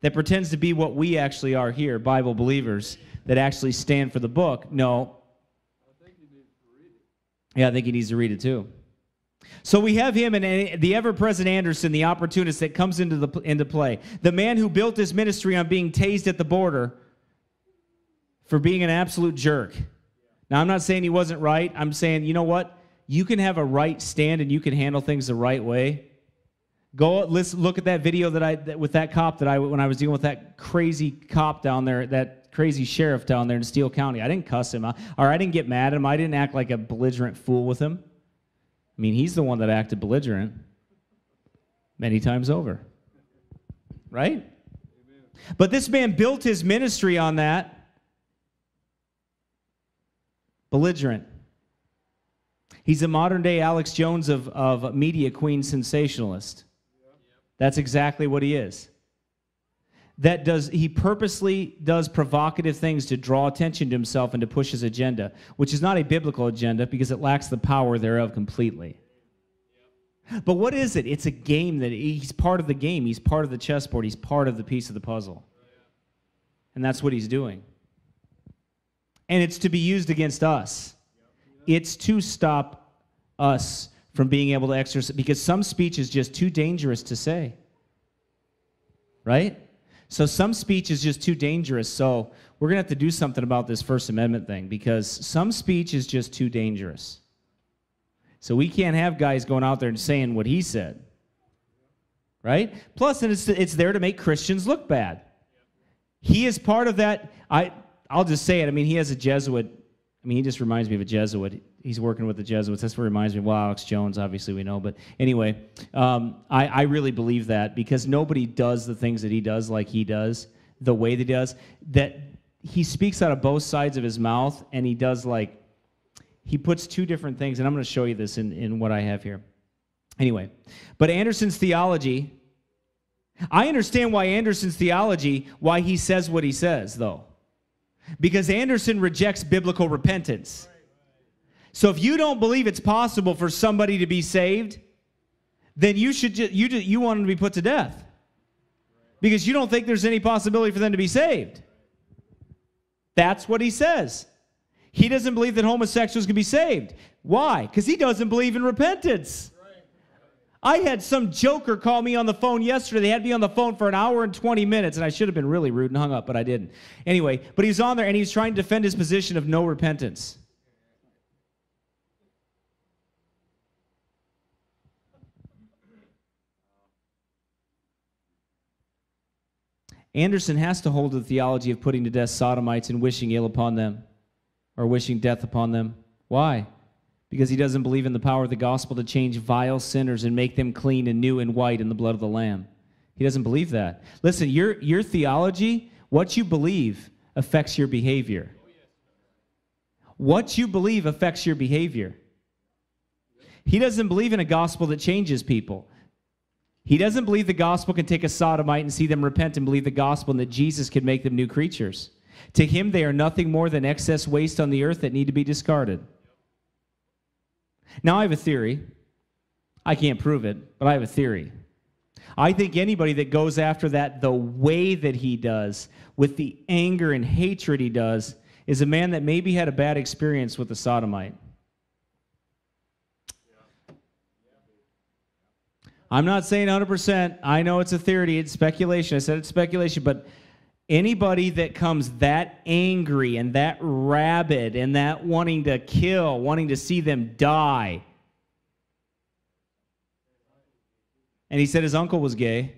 that pretends to be what we actually are here, Bible believers that actually stand for the book. No. Yeah, I think he needs to read it too. So we have him and uh, the ever-present Anderson, the opportunist that comes into the into play. The man who built his ministry on being tased at the border for being an absolute jerk. Now I'm not saying he wasn't right. I'm saying, you know what? You can have a right stand and you can handle things the right way. Go let's look at that video that I that, with that cop that I when I was dealing with that crazy cop down there, that crazy sheriff down there in Steele County. I didn't cuss him, or I didn't get mad at him. I didn't act like a belligerent fool with him. I mean, he's the one that acted belligerent many times over. Right? Amen. But this man built his ministry on that. Belligerent. He's a modern day Alex Jones of, of media queen sensationalist. That's exactly what he is that does he purposely does provocative things to draw attention to himself and to push his agenda which is not a biblical agenda because it lacks the power thereof completely. But what is it? It's a game that he's part of the game. He's part of the chessboard. He's part of the piece of the puzzle. And that's what he's doing. And it's to be used against us. It's to stop us from being able to exercise because some speech is just too dangerous to say. Right so some speech is just too dangerous. So we're going to have to do something about this First Amendment thing because some speech is just too dangerous. So we can't have guys going out there and saying what he said. Right? and it's, it's there to make Christians look bad. He is part of that. I, I'll just say it. I mean, he has a Jesuit. I mean, he just reminds me of a Jesuit he's working with the Jesuits. That's what reminds me. Well, Alex Jones, obviously we know, but anyway, um, I, I really believe that because nobody does the things that he does like he does, the way that he does. That he speaks out of both sides of his mouth, and he does like he puts two different things, and I'm going to show you this in in what I have here. Anyway, but Anderson's theology. I understand why Anderson's theology, why he says what he says, though. Because Anderson rejects biblical repentance. So if you don't believe it's possible for somebody to be saved, then you should just, you just, you want them to be put to death because you don't think there's any possibility for them to be saved. That's what he says. He doesn't believe that homosexuals can be saved. Why? Because he doesn't believe in repentance. I had some joker call me on the phone yesterday. They had me on the phone for an hour and 20 minutes, and I should have been really rude and hung up, but I didn't. Anyway, but he was on there and he was trying to defend his position of no repentance. Anderson has to hold to the theology of putting to death sodomites and wishing ill upon them or wishing death upon them. Why? Because he doesn't believe in the power of the gospel to change vile sinners and make them clean and new and white in the blood of the Lamb. He doesn't believe that. Listen, your, your theology, what you believe, affects your behavior. What you believe affects your behavior. He doesn't believe in a gospel that changes people. He doesn't believe the gospel can take a sodomite and see them repent and believe the gospel and that Jesus can make them new creatures. To him, they are nothing more than excess waste on the earth that need to be discarded. Now, I have a theory. I can't prove it, but I have a theory. I think anybody that goes after that the way that he does, with the anger and hatred he does, is a man that maybe had a bad experience with a sodomite. I'm not saying 100%. I know it's a theory, it's speculation. I said it's speculation, but anybody that comes that angry and that rabid and that wanting to kill, wanting to see them die. And he said his uncle was gay.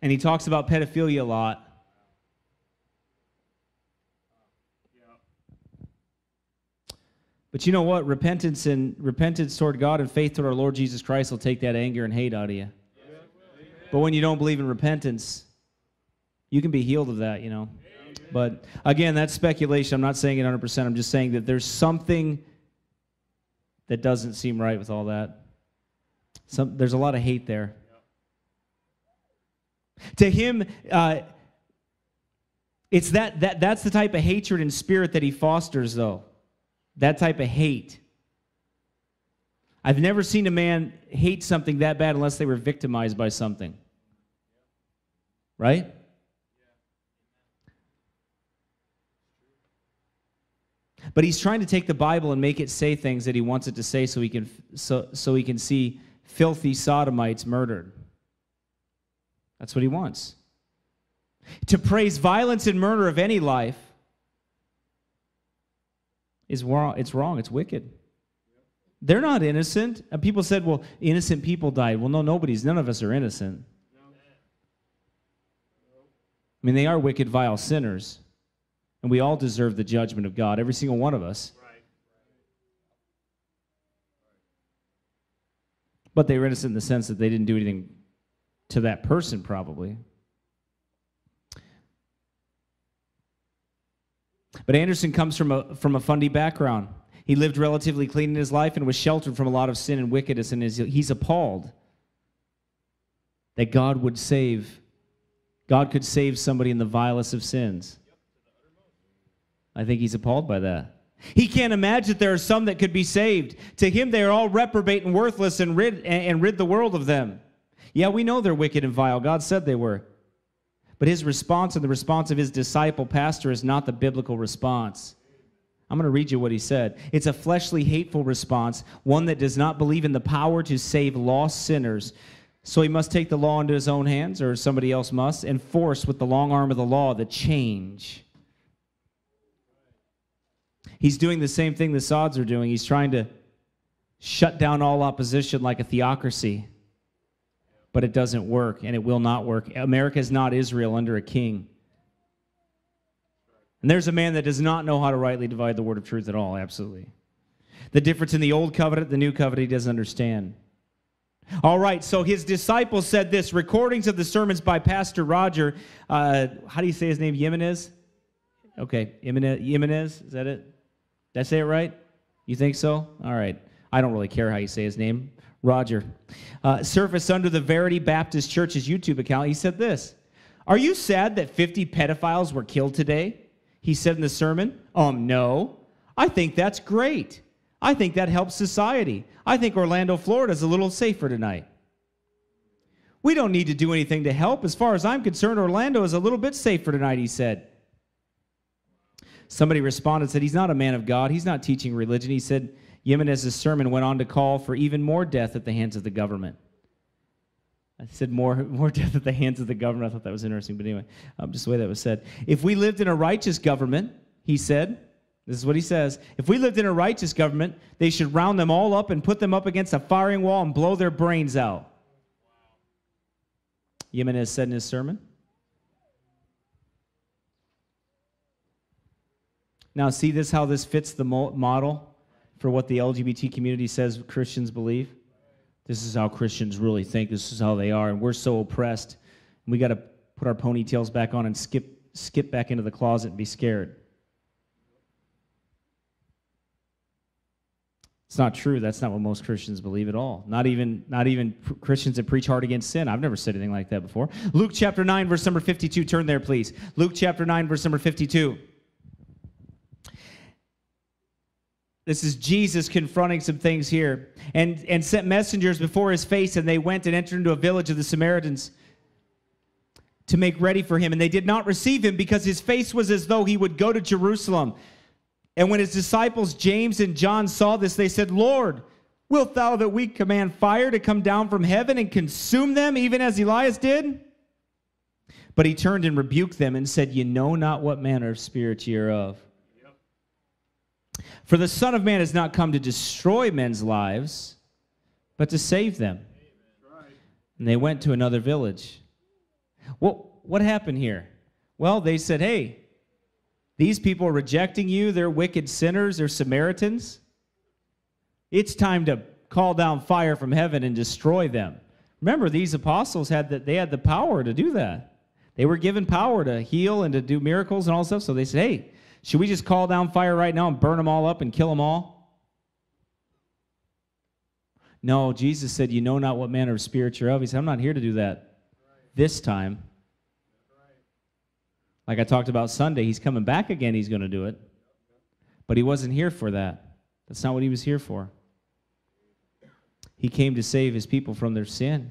And he talks about pedophilia a lot. But you know what? Repentance and repentance toward God and faith toward our Lord Jesus Christ will take that anger and hate out of you. But when you don't believe in repentance, you can be healed of that, you know. But again, that's speculation. I'm not saying it 100%. I'm just saying that there's something that doesn't seem right with all that. Some, there's a lot of hate there. To him, uh, it's that, that that's the type of hatred and spirit that he fosters, though. That type of hate. I've never seen a man hate something that bad unless they were victimized by something. Right? But he's trying to take the Bible and make it say things that he wants it to say so he can so, so he can see filthy sodomites murdered. That's what he wants. To praise violence and murder of any life is wrong. It's wrong. It's wicked. They're not innocent. And people said, well, innocent people died. Well, no, nobody's, none of us are innocent. I mean, they are wicked, vile sinners. And we all deserve the judgment of God, every single one of us. But they were innocent in the sense that they didn't do anything to that person, probably. But Anderson comes from a, from a fundy background. He lived relatively clean in his life and was sheltered from a lot of sin and wickedness, and he's appalled that God would save, God could save somebody in the vilest of sins. I think he's appalled by that. He can't imagine that there are some that could be saved. To him, they are all reprobate and worthless and rid, and rid the world of them. Yeah, we know they're wicked and vile. God said they were. But his response and the response of his disciple pastor is not the biblical response. I'm going to read you what he said. It's a fleshly, hateful response, one that does not believe in the power to save lost sinners. So he must take the law into his own hands, or somebody else must, and force with the long arm of the law the change. He's doing the same thing the Sods are doing. He's trying to shut down all opposition like a theocracy but it doesn't work and it will not work. America is not Israel under a king. And there's a man that does not know how to rightly divide the word of truth at all, absolutely. The difference in the old covenant, the new covenant, he doesn't understand. All right, so his disciples said this recordings of the sermons by Pastor Roger. Uh, how do you say his name? Jimenez? Okay, Jimenez, is that it? Did I say it right? You think so? All right. I don't really care how you say his name. Roger. Uh, surfaced under the Verity Baptist Church's YouTube account. He said this Are you sad that 50 pedophiles were killed today? He said in the sermon, Um, no. I think that's great. I think that helps society. I think Orlando, Florida is a little safer tonight. We don't need to do anything to help. As far as I'm concerned, Orlando is a little bit safer tonight, he said. Somebody responded, said, He's not a man of God. He's not teaching religion. He said, Jimenez's sermon went on to call for even more death at the hands of the government. I said more, [laughs] more death at the hands of the government. I thought that was interesting, but anyway, um, just the way that was said. If we lived in a righteous government, he said, this is what he says. If we lived in a righteous government, they should round them all up and put them up against a firing wall and blow their brains out. Jimenez said in his sermon. Now, see this how this fits the model? For what the LGBT community says Christians believe. This is how Christians really think. This is how they are. And we're so oppressed. We got to put our ponytails back on and skip, skip back into the closet and be scared. It's not true. That's not what most Christians believe at all. Not even, not even Christians that preach hard against sin. I've never said anything like that before. Luke chapter 9, verse number 52. Turn there, please. Luke chapter 9, verse number 52. This is Jesus confronting some things here. And, and sent messengers before his face, and they went and entered into a village of the Samaritans to make ready for him. And they did not receive him because his face was as though he would go to Jerusalem. And when his disciples, James and John, saw this, they said, Lord, wilt thou that we command fire to come down from heaven and consume them, even as Elias did? But he turned and rebuked them and said, You know not what manner of spirit ye are of. For the Son of Man has not come to destroy men's lives, but to save them. And they went to another village. What, what happened here? Well, they said, Hey, these people are rejecting you. They're wicked sinners. They're Samaritans. It's time to call down fire from heaven and destroy them. Remember, these apostles had the, they had the power to do that. They were given power to heal and to do miracles and all stuff. So they said, "Hey, should we just call down fire right now and burn them all up and kill them all? No, Jesus said, You know not what manner of spirit you're of. He said, I'm not here to do that this time. Like I talked about Sunday, he's coming back again, he's going to do it. But he wasn't here for that. That's not what he was here for. He came to save his people from their sin.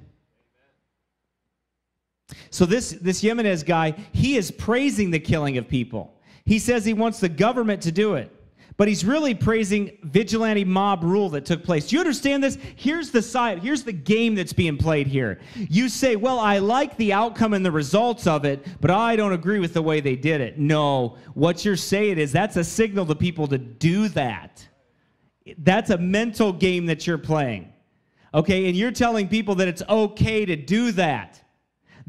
So this, this Jimenez guy, he is praising the killing of people. He says he wants the government to do it. But he's really praising vigilante mob rule that took place. Do you understand this? Here's the side, here's the game that's being played here. You say, Well, I like the outcome and the results of it, but I don't agree with the way they did it. No, what you're saying is that's a signal to people to do that. That's a mental game that you're playing. Okay, and you're telling people that it's okay to do that.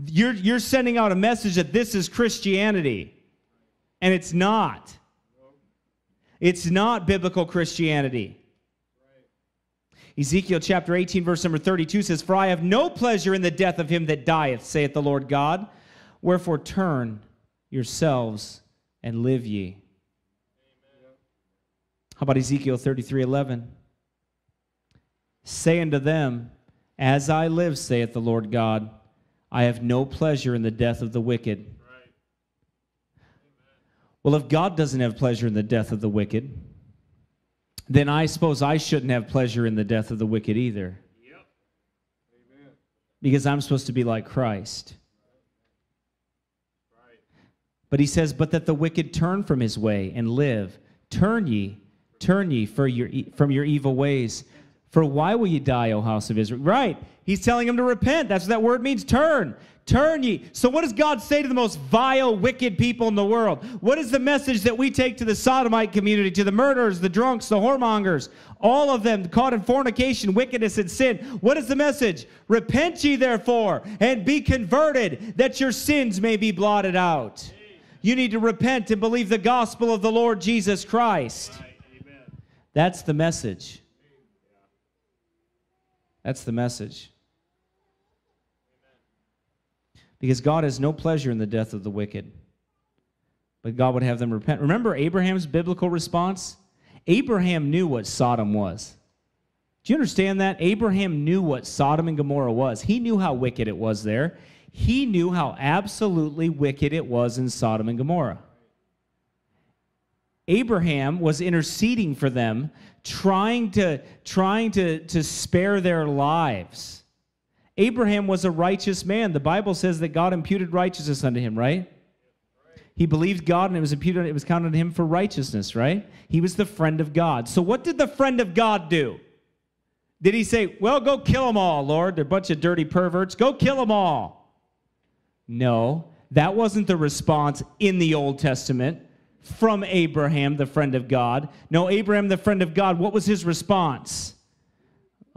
You're, you're sending out a message that this is Christianity. And it's not. It's not biblical Christianity. Ezekiel chapter 18, verse number 32 says, For I have no pleasure in the death of him that dieth, saith the Lord God. Wherefore turn yourselves and live ye. How about Ezekiel 33, 11? Say unto them, As I live, saith the Lord God, I have no pleasure in the death of the wicked well, if God doesn't have pleasure in the death of the wicked, then I suppose I shouldn't have pleasure in the death of the wicked either. Yep. Amen. Because I'm supposed to be like Christ. Right. But he says, But that the wicked turn from his way and live. Turn ye, turn ye your, from your evil ways. For why will ye die, O house of Israel? Right. He's telling him to repent. That's what that word means turn. Turn ye. So, what does God say to the most vile, wicked people in the world? What is the message that we take to the sodomite community, to the murderers, the drunks, the whoremongers, all of them caught in fornication, wickedness, and sin? What is the message? Repent ye therefore and be converted, that your sins may be blotted out. You need to repent and believe the gospel of the Lord Jesus Christ. That's the message. That's the message because God has no pleasure in the death of the wicked. But God would have them repent. Remember Abraham's biblical response? Abraham knew what Sodom was. Do you understand that? Abraham knew what Sodom and Gomorrah was. He knew how wicked it was there. He knew how absolutely wicked it was in Sodom and Gomorrah. Abraham was interceding for them, trying to, trying to, to spare their lives. Abraham was a righteous man. The Bible says that God imputed righteousness unto him, right? He believed God and it was imputed, it was counted to him for righteousness, right? He was the friend of God. So what did the friend of God do? Did he say, Well, go kill them all, Lord? They're a bunch of dirty perverts. Go kill them all. No, that wasn't the response in the Old Testament from Abraham, the friend of God. No, Abraham, the friend of God, what was his response?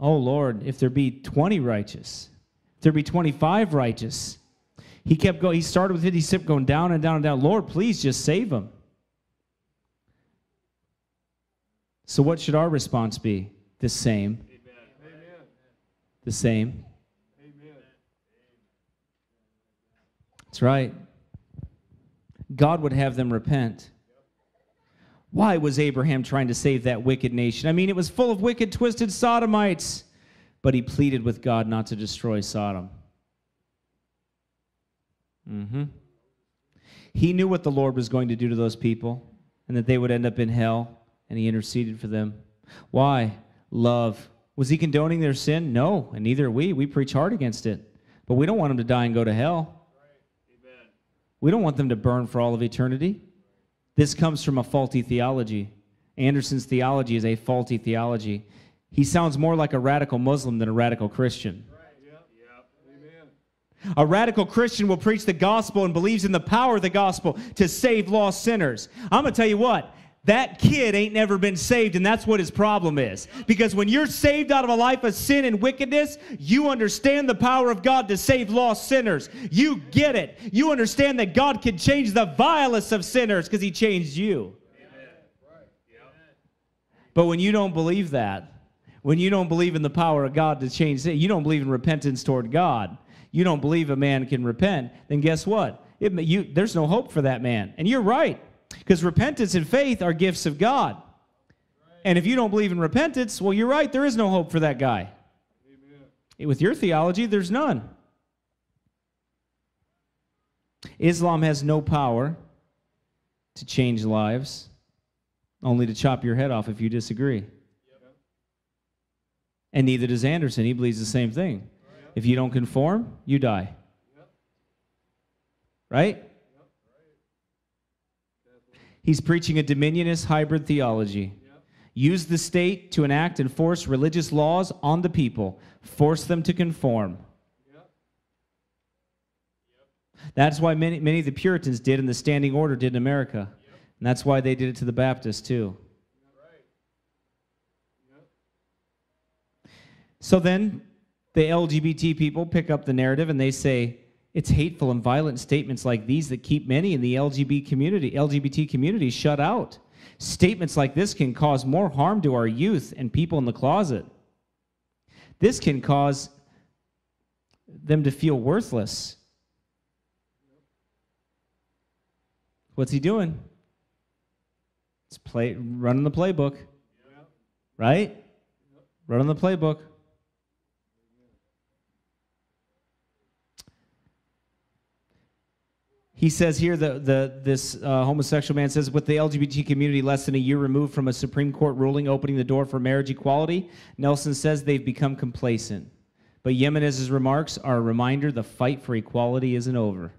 Oh, Lord, if there be 20 righteous, there be 25 righteous. He kept going, he started with 50, he kept going down and down and down. Lord, please just save them. So, what should our response be? The same. Amen. The same. Amen. That's right. God would have them repent. Why was Abraham trying to save that wicked nation? I mean, it was full of wicked, twisted sodomites, but he pleaded with God not to destroy Sodom. Mm-hmm. He knew what the Lord was going to do to those people and that they would end up in hell and he interceded for them. Why? Love. Was he condoning their sin? No, and neither are we. We preach hard against it. But we don't want them to die and go to hell. We don't want them to burn for all of eternity. This comes from a faulty theology. Anderson's theology is a faulty theology. He sounds more like a radical Muslim than a radical Christian. A radical Christian will preach the gospel and believes in the power of the gospel to save lost sinners. I'm going to tell you what, that kid ain't never been saved, and that's what his problem is. Because when you're saved out of a life of sin and wickedness, you understand the power of God to save lost sinners. You get it. You understand that God can change the vilest of sinners because he changed you. But when you don't believe that, when you don't believe in the power of God to change sin, you don't believe in repentance toward God, you don't believe a man can repent, then guess what? It, you, there's no hope for that man. And you're right. Because repentance and faith are gifts of God. And if you don't believe in repentance, well, you're right, there is no hope for that guy. Amen. With your theology, there's none. Islam has no power to change lives, only to chop your head off if you disagree. And neither does Anderson. He believes the same thing. If you don't conform, you die. Right? He's preaching a dominionist hybrid theology. Use the state to enact and force religious laws on the people, force them to conform. That's why many, many of the Puritans did and the Standing Order did in America. And that's why they did it to the Baptists too. So then the LGBT people pick up the narrative and they say, it's hateful and violent statements like these that keep many in the LGBT community, LGBT community shut out. Statements like this can cause more harm to our youth and people in the closet. This can cause them to feel worthless. What's he doing? It's play running the playbook. Right? Running the playbook. He says here that the, this uh, homosexual man says, with the LGBT community less than a year removed from a Supreme Court ruling opening the door for marriage equality, Nelson says they've become complacent. But Jimenez's remarks are a reminder the fight for equality isn't over.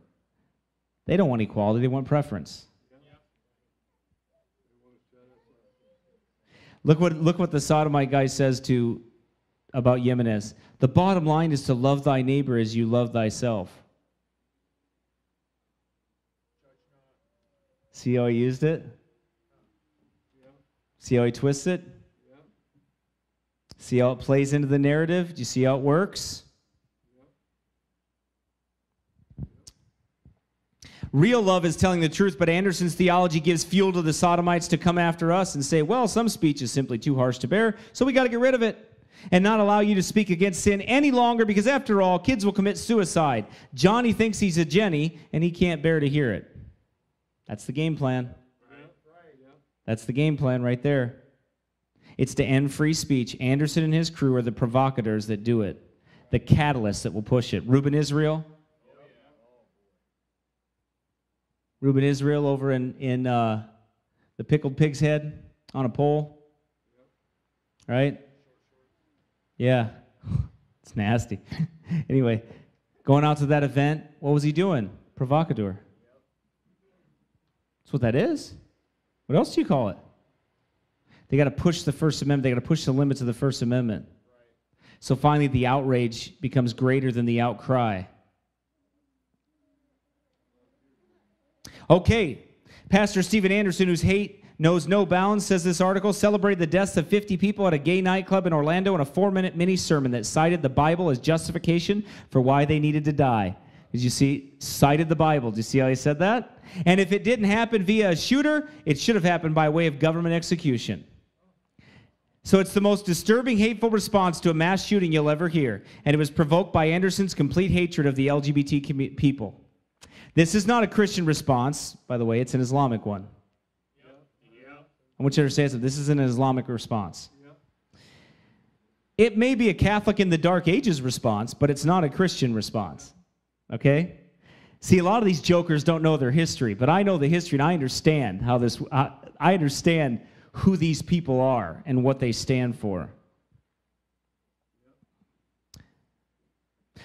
They don't want equality, they want preference. Look what, look what the sodomite guy says to about Jimenez. The bottom line is to love thy neighbor as you love thyself. See how he used it? See how he twists it? See how it plays into the narrative? Do you see how it works? Real love is telling the truth, but Anderson's theology gives fuel to the sodomites to come after us and say, well, some speech is simply too harsh to bear, so we got to get rid of it and not allow you to speak against sin any longer because, after all, kids will commit suicide. Johnny thinks he's a Jenny, and he can't bear to hear it. That's the game plan. That's the game plan right there. It's to end free speech. Anderson and his crew are the provocateurs that do it, the catalysts that will push it. Reuben Israel. Reuben Israel over in, in uh, the pickled pig's head on a pole. Right? Yeah. [laughs] it's nasty. [laughs] anyway, going out to that event, what was he doing? Provocateur. What that is. What else do you call it? They got to push the First Amendment. They got to push the limits of the First Amendment. So finally, the outrage becomes greater than the outcry. Okay, Pastor Steven Anderson, whose hate knows no bounds, says this article celebrated the deaths of 50 people at a gay nightclub in Orlando in a four minute mini sermon that cited the Bible as justification for why they needed to die. Did you see? Cited the Bible. Did you see how he said that? And if it didn't happen via a shooter, it should have happened by way of government execution. So it's the most disturbing, hateful response to a mass shooting you'll ever hear. And it was provoked by Anderson's complete hatred of the LGBT people. This is not a Christian response, by the way, it's an Islamic one. I want you to understand that this is an Islamic response. It may be a Catholic in the Dark Ages response, but it's not a Christian response. Okay? See, a lot of these jokers don't know their history, but I know the history and I understand how this, I, I understand who these people are and what they stand for.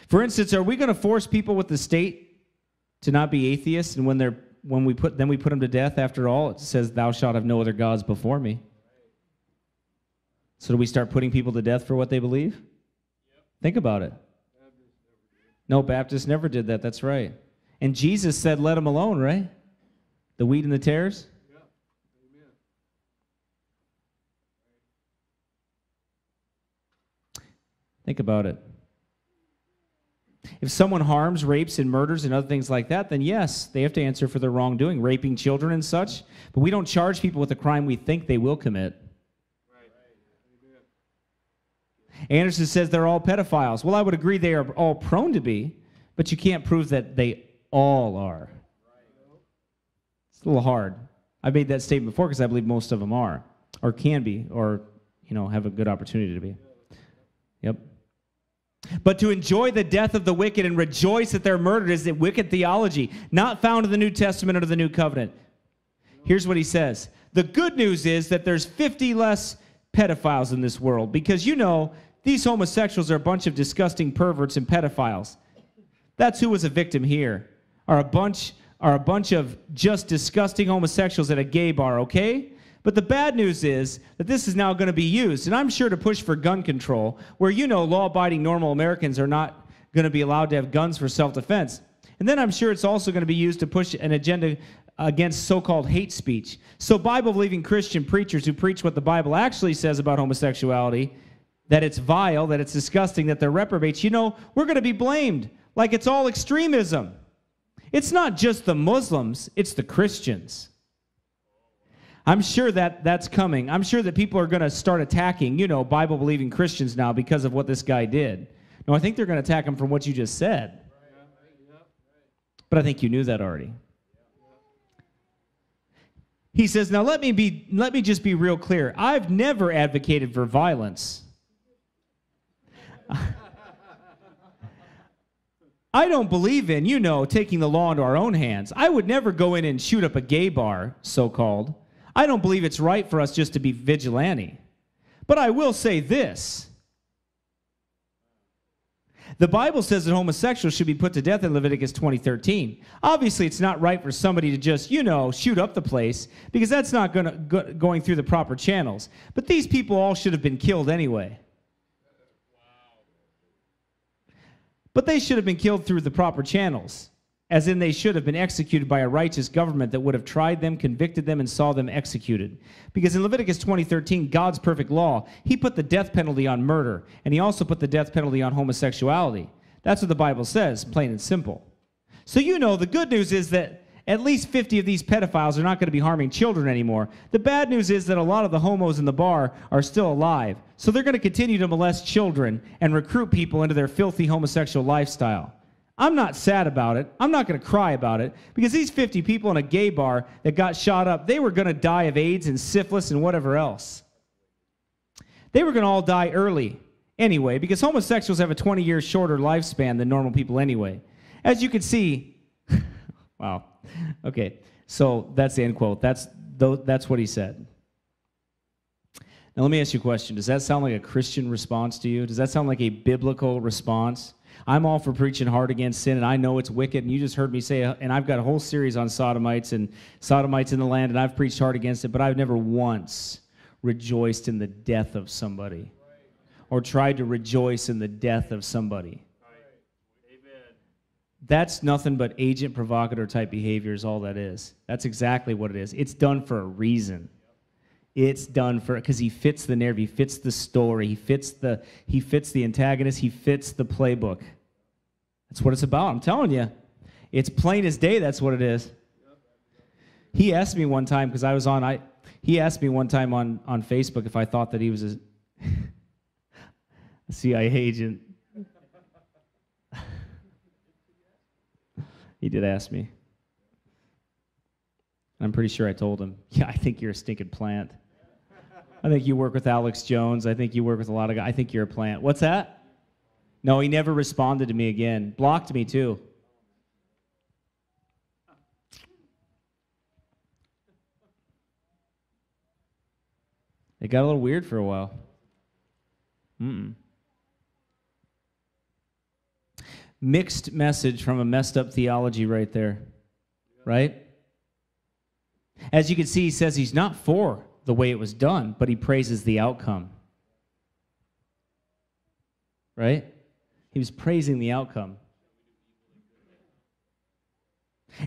For instance, are we going to force people with the state to not be atheists and when they're when we put then we put them to death after all it says thou shalt have no other gods before me. So do we start putting people to death for what they believe? Yep. Think about it. No, Baptists never did that. That's right. And Jesus said, let them alone, right? The wheat and the tares? Yeah. Amen. Think about it. If someone harms, rapes, and murders and other things like that, then yes, they have to answer for their wrongdoing, raping children and such. But we don't charge people with a crime we think they will commit. Right. Anderson says they're all pedophiles. Well, I would agree they are all prone to be, but you can't prove that they all are. It's a little hard. I made that statement before because I believe most of them are, or can be, or you know, have a good opportunity to be. Yep. But to enjoy the death of the wicked and rejoice that they're murdered is a wicked theology, not found in the New Testament or the New Covenant. Here's what he says The good news is that there's 50 less pedophiles in this world because you know these homosexuals are a bunch of disgusting perverts and pedophiles. That's who was a victim here. Are a bunch are a bunch of just disgusting homosexuals at a gay bar, okay? But the bad news is that this is now going to be used, and I'm sure to push for gun control, where you know law abiding normal Americans are not going to be allowed to have guns for self defense. And then I'm sure it's also going to be used to push an agenda against so called hate speech. So, Bible believing Christian preachers who preach what the Bible actually says about homosexuality that it's vile, that it's disgusting, that they're reprobates, you know, we're going to be blamed like it's all extremism. It's not just the Muslims, it's the Christians. I'm sure that that's coming. I'm sure that people are going to start attacking, you know, Bible believing Christians now because of what this guy did. No, I think they're going to attack him from what you just said. But I think you knew that already. He says, "Now let me be let me just be real clear. I've never advocated for violence. [laughs] I don't believe in, you know, taking the law into our own hands. I would never go in and shoot up a gay bar, so called. I don't believe it's right for us just to be vigilante. But I will say this. The Bible says that homosexuals should be put to death in Leviticus 20:13. Obviously, it's not right for somebody to just, you know, shoot up the place because that's not gonna, go, going through the proper channels. But these people all should have been killed anyway. But they should have been killed through the proper channels, as in they should have been executed by a righteous government that would have tried them, convicted them, and saw them executed. Because in Leviticus 20:13, God's perfect law, he put the death penalty on murder, and he also put the death penalty on homosexuality. That's what the Bible says, plain and simple. So you know the good news is that at least 50 of these pedophiles are not going to be harming children anymore. The bad news is that a lot of the homos in the bar are still alive. So they're going to continue to molest children and recruit people into their filthy homosexual lifestyle. I'm not sad about it. I'm not going to cry about it because these 50 people in a gay bar that got shot up, they were going to die of AIDS and syphilis and whatever else. They were going to all die early anyway because homosexuals have a 20 years shorter lifespan than normal people anyway. As you can see, [laughs] wow. [laughs] Okay, so that's the end quote. That's, that's what he said. Now, let me ask you a question. Does that sound like a Christian response to you? Does that sound like a biblical response? I'm all for preaching hard against sin, and I know it's wicked. And you just heard me say, uh, and I've got a whole series on sodomites and sodomites in the land, and I've preached hard against it, but I've never once rejoiced in the death of somebody or tried to rejoice in the death of somebody. That's nothing but agent provocateur type behavior, is all that is. That's exactly what it is. It's done for a reason. It's done for because he fits the narrative, he fits the story, he fits the he fits the antagonist, he fits the playbook. That's what it's about. I'm telling you. It's plain as day, that's what it is. He asked me one time, because I was on I he asked me one time on, on Facebook if I thought that he was a, [laughs] a CIA agent. He did ask me. And I'm pretty sure I told him, [laughs] yeah, I think you're a stinking plant. I think you work with Alex Jones. I think you work with a lot of guys. I think you're a plant. What's that? No, he never responded to me again. Blocked me too. It got a little weird for a while. Mm-mm. Mixed message from a messed up theology right there. Right? As you can see, he says he's not for the way it was done, but he praises the outcome. Right? He was praising the outcome.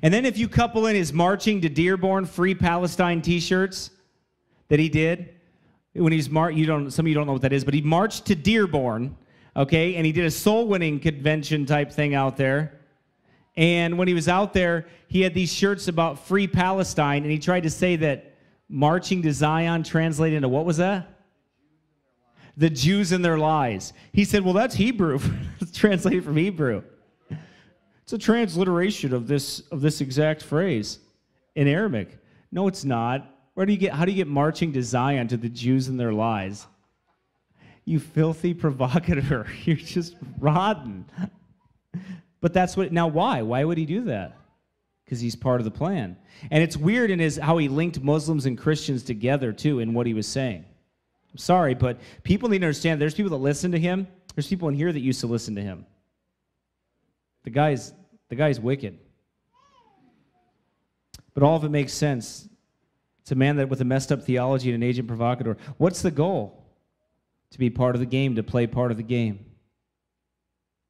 And then if you couple in his marching to Dearborn Free Palestine t-shirts that he did when he's mar- you don't some of you don't know what that is, but he marched to Dearborn, okay, and he did a soul winning convention type thing out there. And when he was out there, he had these shirts about free Palestine, and he tried to say that marching to Zion translated into what was that? The Jews and their lies. He said, Well, that's Hebrew. [laughs] it's translated from Hebrew. It's a transliteration of this, of this exact phrase in Aramaic. No, it's not. Where do you get, how do you get marching to Zion to the Jews and their lies? You filthy [laughs] provocateur. [laughs] You're just rotten. But that's what, now why? Why would he do that? Because he's part of the plan. And it's weird in his, how he linked Muslims and Christians together, too, in what he was saying. I'm sorry, but people need to understand there's people that listen to him. There's people in here that used to listen to him. The guy's, the guy's wicked. But all of it makes sense. It's a man that with a messed up theology and an agent provocateur. What's the goal? To be part of the game, to play part of the game.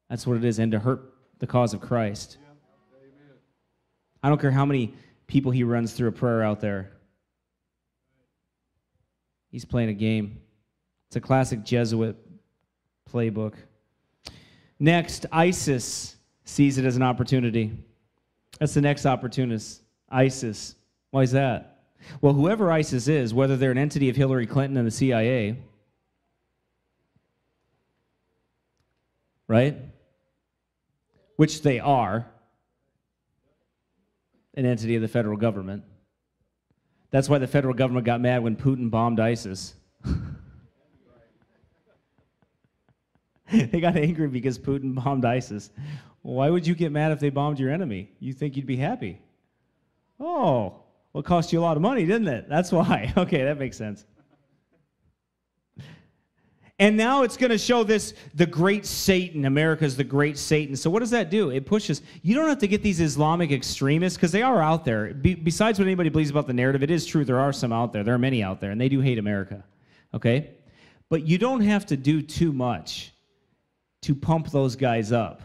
That's what it is, and to hurt the cause of Christ. I don't care how many people he runs through a prayer out there. He's playing a game. It's a classic Jesuit playbook. Next, ISIS sees it as an opportunity. That's the next opportunist. ISIS. Why is that? Well, whoever ISIS is, whether they're an entity of Hillary Clinton and the CIA, right? Which they are, an entity of the federal government. That's why the federal government got mad when Putin bombed ISIS. [laughs] they got angry because Putin bombed ISIS. Why would you get mad if they bombed your enemy? You think you'd be happy. Oh, well, it cost you a lot of money, didn't it? That's why. [laughs] Okay, that makes sense. And now it's going to show this the great Satan. America's the great Satan. So, what does that do? It pushes. You don't have to get these Islamic extremists because they are out there. Be, besides what anybody believes about the narrative, it is true. There are some out there. There are many out there, and they do hate America. Okay? But you don't have to do too much to pump those guys up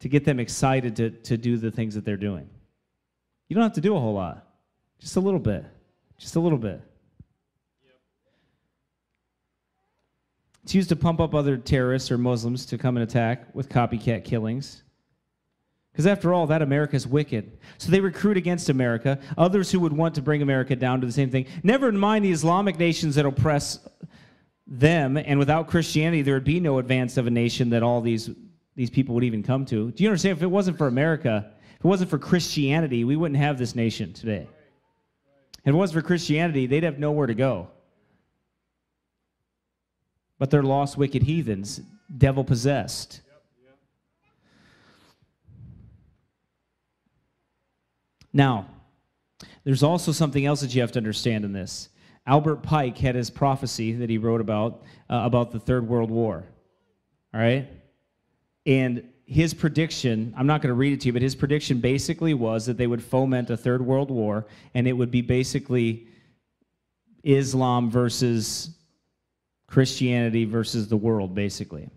to get them excited to, to do the things that they're doing. You don't have to do a whole lot, just a little bit. Just a little bit. It's used to pump up other terrorists or Muslims to come and attack with copycat killings. Because after all, that America is wicked. So they recruit against America, others who would want to bring America down to the same thing. Never mind the Islamic nations that oppress them, and without Christianity, there would be no advance of a nation that all these these people would even come to. Do you understand? If it wasn't for America, if it wasn't for Christianity, we wouldn't have this nation today. If it wasn't for Christianity, they'd have nowhere to go. But they're lost, wicked heathens, devil possessed. Now, there's also something else that you have to understand in this. Albert Pike had his prophecy that he wrote about uh, about the Third World War. All right? And his prediction, I'm not going to read it to you, but his prediction basically was that they would foment a third world war, and it would be basically Islam versus Christianity versus the world, basically.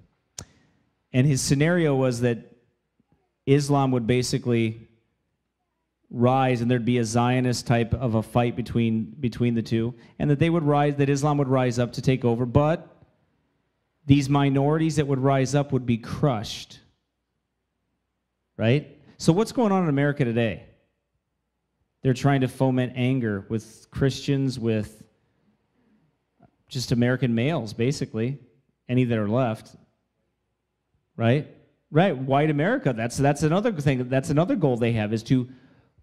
And his scenario was that Islam would basically rise and there'd be a Zionist type of a fight between between the two, and that they would rise, that Islam would rise up to take over, but these minorities that would rise up would be crushed. Right? So, what's going on in America today? They're trying to foment anger with Christians, with just American males, basically, any that are left. Right? Right, white America. That's that's another thing. That's another goal they have is to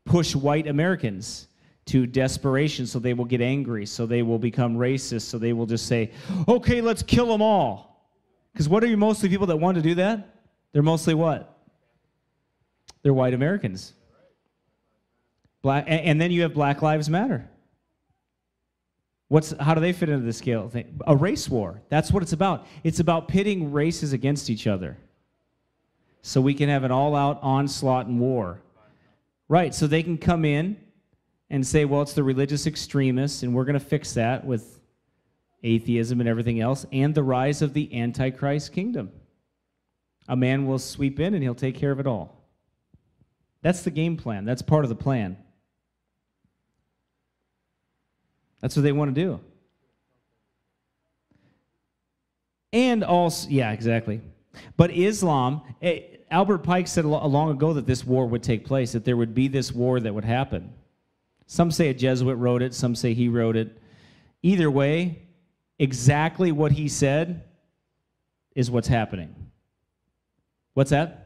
push white Americans to desperation so they will get angry, so they will become racist, so they will just say, "Okay, let's kill them all." Because what are you mostly people that want to do that? They're mostly what? They're white Americans. Black, and then you have Black Lives Matter. What's, how do they fit into the scale thing? A race war. That's what it's about. It's about pitting races against each other. So we can have an all out onslaught and war. Right, so they can come in and say, well, it's the religious extremists, and we're going to fix that with atheism and everything else, and the rise of the Antichrist kingdom. A man will sweep in and he'll take care of it all. That's the game plan, that's part of the plan. That's what they want to do. And also, yeah, exactly. But Islam, eh, Albert Pike said long ago that this war would take place, that there would be this war that would happen. Some say a Jesuit wrote it, some say he wrote it. Either way, exactly what he said is what's happening. What's that?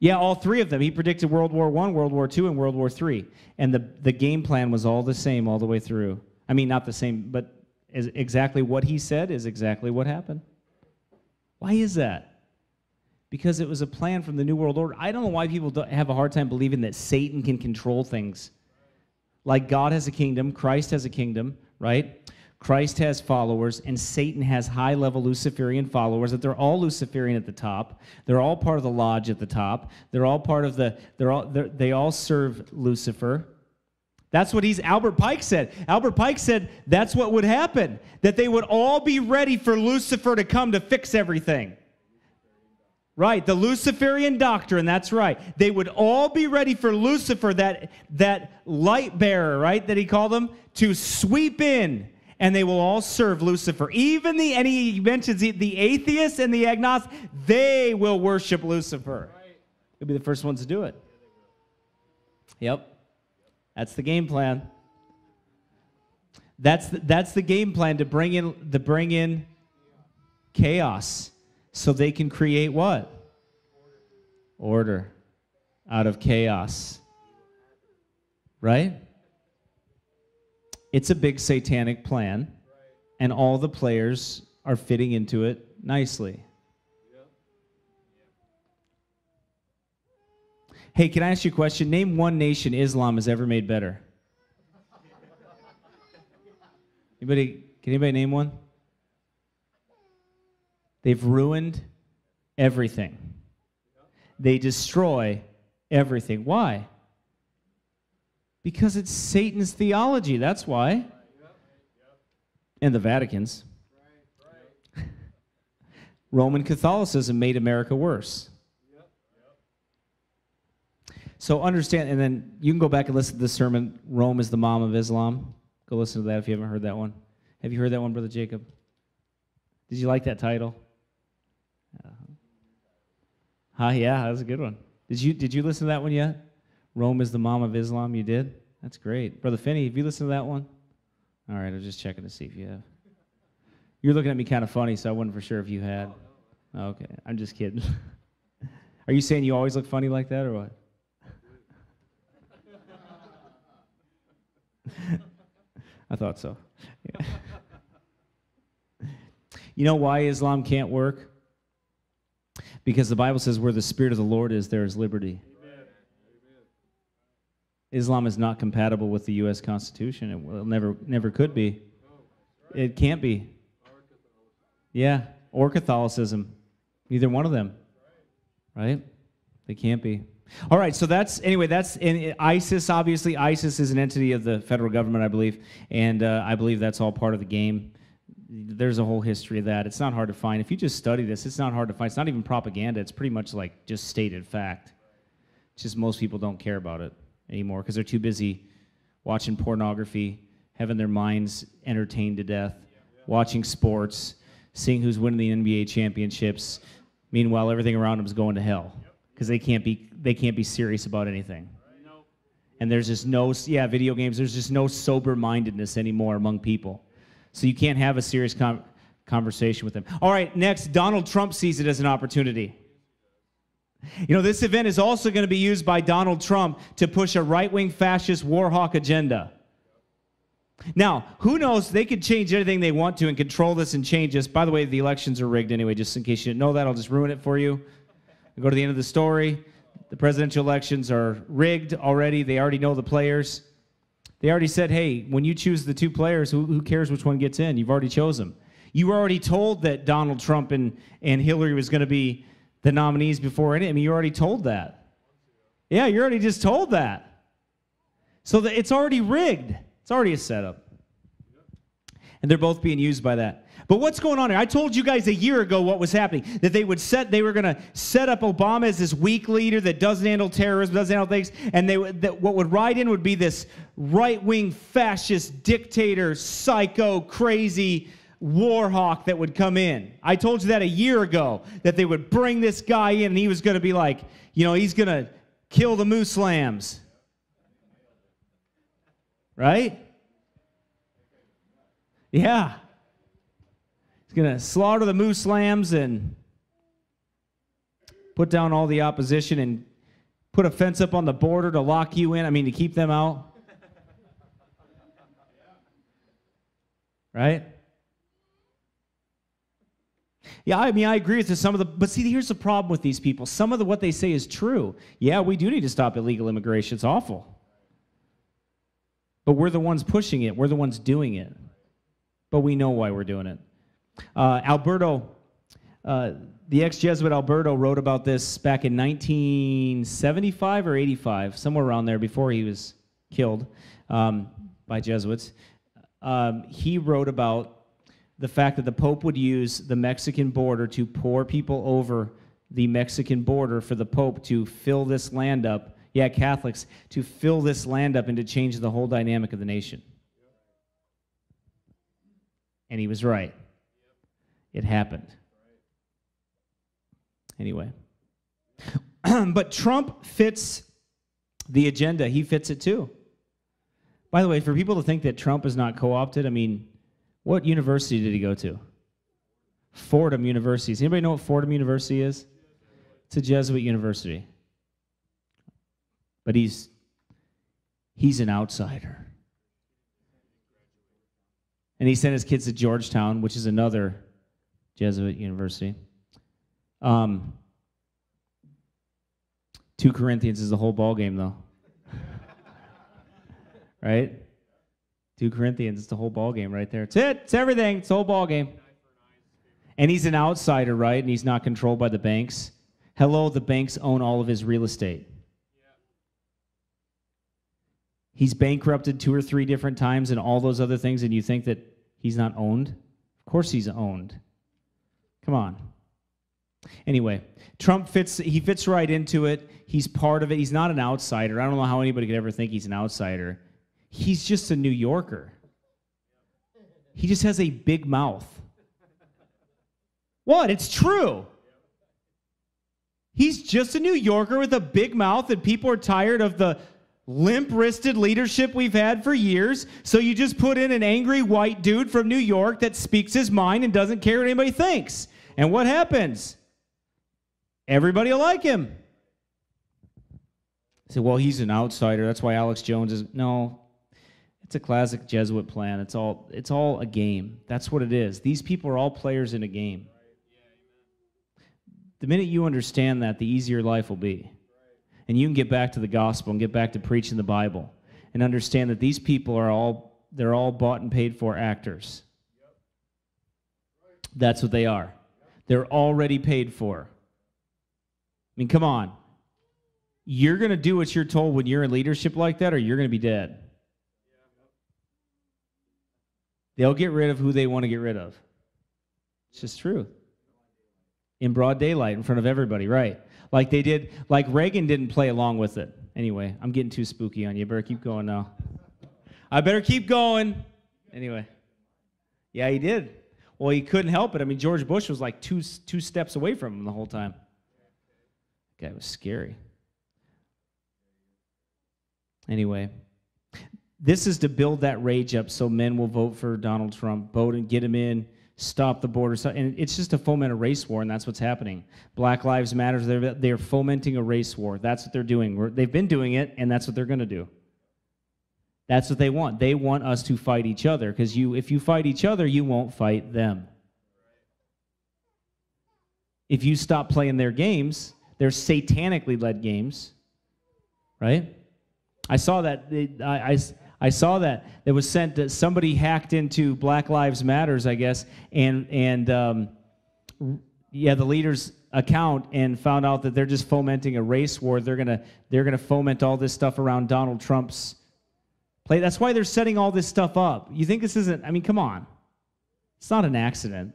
Yeah, all three of them. He predicted World War I, World War II, and World War III. And the, the game plan was all the same all the way through. I mean, not the same, but exactly what he said is exactly what happened. Why is that? Because it was a plan from the New World Order. I don't know why people have a hard time believing that Satan can control things. Like God has a kingdom, Christ has a kingdom, right? Christ has followers, and Satan has high level Luciferian followers, that they're all Luciferian at the top. They're all part of the lodge at the top. They're all part of the, they're all, they're, they all serve Lucifer. That's what he's, Albert Pike said. Albert Pike said that's what would happen, that they would all be ready for Lucifer to come to fix everything. Right, the Luciferian doctrine, that's right. They would all be ready for Lucifer, that, that light bearer, right, that he called them, to sweep in and they will all serve Lucifer. Even the, and he mentions the, the atheists and the agnostics, they will worship Lucifer. They'll be the first ones to do it. Yep. That's the game plan. That's the, that's the game plan to bring in to bring in chaos so they can create what? Order out of chaos. Right? It's a big satanic plan, and all the players are fitting into it nicely. Hey, can I ask you a question? Name one nation Islam has ever made better. Anybody? Can anybody name one? They've ruined everything. They destroy everything. Why? Because it's Satan's theology, that's why. And the Vatican's. [laughs] Roman Catholicism made America worse. So understand, and then you can go back and listen to the sermon, Rome is the Mom of Islam. Go listen to that if you haven't heard that one. Have you heard that one, Brother Jacob? Did you like that title? Uh, huh, yeah, that was a good one. Did you, did you listen to that one yet? Rome is the mom of Islam. You did? That's great. Brother Finney, have you listened to that one? All right, I was just checking to see if you have. You're looking at me kind of funny, so I wasn't for sure if you had. Okay, I'm just kidding. [laughs] Are you saying you always look funny like that, or what? [laughs] I thought so. [laughs] You know why Islam can't work? Because the Bible says where the Spirit of the Lord is, there is liberty. Islam is not compatible with the U.S. Constitution. It will never, never could be. It can't be. Yeah, or Catholicism. Neither one of them. Right? They can't be. All right, so that's anyway. That's in ISIS. Obviously, ISIS is an entity of the federal government, I believe, and uh, I believe that's all part of the game. There's a whole history of that. It's not hard to find. If you just study this, it's not hard to find. It's not even propaganda. It's pretty much like just stated fact. It's just most people don't care about it anymore because they're too busy watching pornography, having their minds entertained to death, watching sports, seeing who's winning the NBA championships. Meanwhile, everything around them is going to hell because they can't be they can't be serious about anything. And there's just no yeah video games. There's just no sober mindedness anymore among people, so you can't have a serious com- conversation with them. All right, next, Donald Trump sees it as an opportunity. You know, this event is also going to be used by Donald Trump to push a right wing fascist war hawk agenda. Now, who knows? They could change anything they want to and control this and change this. By the way, the elections are rigged anyway, just in case you didn't know that. I'll just ruin it for you. I'll go to the end of the story. The presidential elections are rigged already. They already know the players. They already said, hey, when you choose the two players, who, who cares which one gets in? You've already chose them. You were already told that Donald Trump and, and Hillary was going to be the nominees before any. I mean, you already told that. Yeah, you already just told that. So it's already rigged. It's already a setup. And they're both being used by that. But what's going on here? I told you guys a year ago what was happening. That they would set, they were going to set up Obama as this weak leader that doesn't handle terrorism, doesn't handle things, and they that what would ride in would be this right-wing fascist dictator, psycho, crazy war hawk that would come in. I told you that a year ago that they would bring this guy in and he was going to be like, you know, he's going to kill the moose lambs. Right? Yeah. He's going to slaughter the moose lambs and put down all the opposition and put a fence up on the border to lock you in. I mean, to keep them out. Right? Yeah, I mean, I agree with some of the, but see, here's the problem with these people. Some of the what they say is true. Yeah, we do need to stop illegal immigration. It's awful. But we're the ones pushing it. We're the ones doing it. But we know why we're doing it. Uh, Alberto, uh, the ex-Jesuit Alberto wrote about this back in 1975 or 85, somewhere around there, before he was killed um, by Jesuits. Um, he wrote about the fact that the Pope would use the Mexican border to pour people over the Mexican border for the Pope to fill this land up, yeah, Catholics, to fill this land up and to change the whole dynamic of the nation. And he was right. It happened. Anyway. [clears throat] but Trump fits the agenda. He fits it too. By the way, for people to think that Trump is not co opted, I mean, what university did he go to? Fordham University. Does anybody know what Fordham University is? It's a Jesuit university. But he's he's an outsider. And he sent his kids to Georgetown, which is another Jesuit university. Um, two Corinthians is the whole ball game, though. [laughs] right? 2 Corinthians, it's the whole ball game right there. It's it. It's everything. It's the whole ball game. And he's an outsider, right? And he's not controlled by the banks. Hello, the banks own all of his real estate. He's bankrupted two or three different times and all those other things, and you think that he's not owned? Of course he's owned. Come on. Anyway, Trump fits he fits right into it. He's part of it. He's not an outsider. I don't know how anybody could ever think he's an outsider. He's just a New Yorker. He just has a big mouth. What? It's true. He's just a New Yorker with a big mouth, and people are tired of the limp wristed leadership we've had for years. So you just put in an angry white dude from New York that speaks his mind and doesn't care what anybody thinks. And what happens? Everybody will like him. I say, well, he's an outsider. That's why Alex Jones is. No, it's a classic Jesuit plan. It's all it's all a game. That's what it is. These people are all players in a game. The minute you understand that, the easier life will be. And you can get back to the gospel and get back to preaching the Bible and understand that these people are all they're all bought and paid for actors. That's what they are. They're already paid for. I mean, come on. You're going to do what you're told when you're in leadership like that, or you're going to be dead. They'll get rid of who they want to get rid of. It's just true. In broad daylight, in front of everybody, right? Like they did, like Reagan didn't play along with it. Anyway, I'm getting too spooky on you. Better keep going now. I better keep going. Anyway. Yeah, he did. Well, he couldn't help it. I mean, George Bush was like two, two steps away from him the whole time. That guy was scary. Anyway, this is to build that rage up so men will vote for Donald Trump, vote and get him in, stop the border. And it's just to foment a race war, and that's what's happening. Black Lives Matter, they're, they're fomenting a race war. That's what they're doing. they've been doing it, and that's what they're going to do. That's what they want. They want us to fight each other because you, if you fight each other, you won't fight them. If you stop playing their games, they're satanically led games, right? I saw that. I, I, I saw that. That was sent. That somebody hacked into Black Lives Matters, I guess, and and um, yeah, the leaders account and found out that they're just fomenting a race war. They're gonna they're gonna foment all this stuff around Donald Trump's play. That's why they're setting all this stuff up. You think this isn't? I mean, come on, it's not an accident.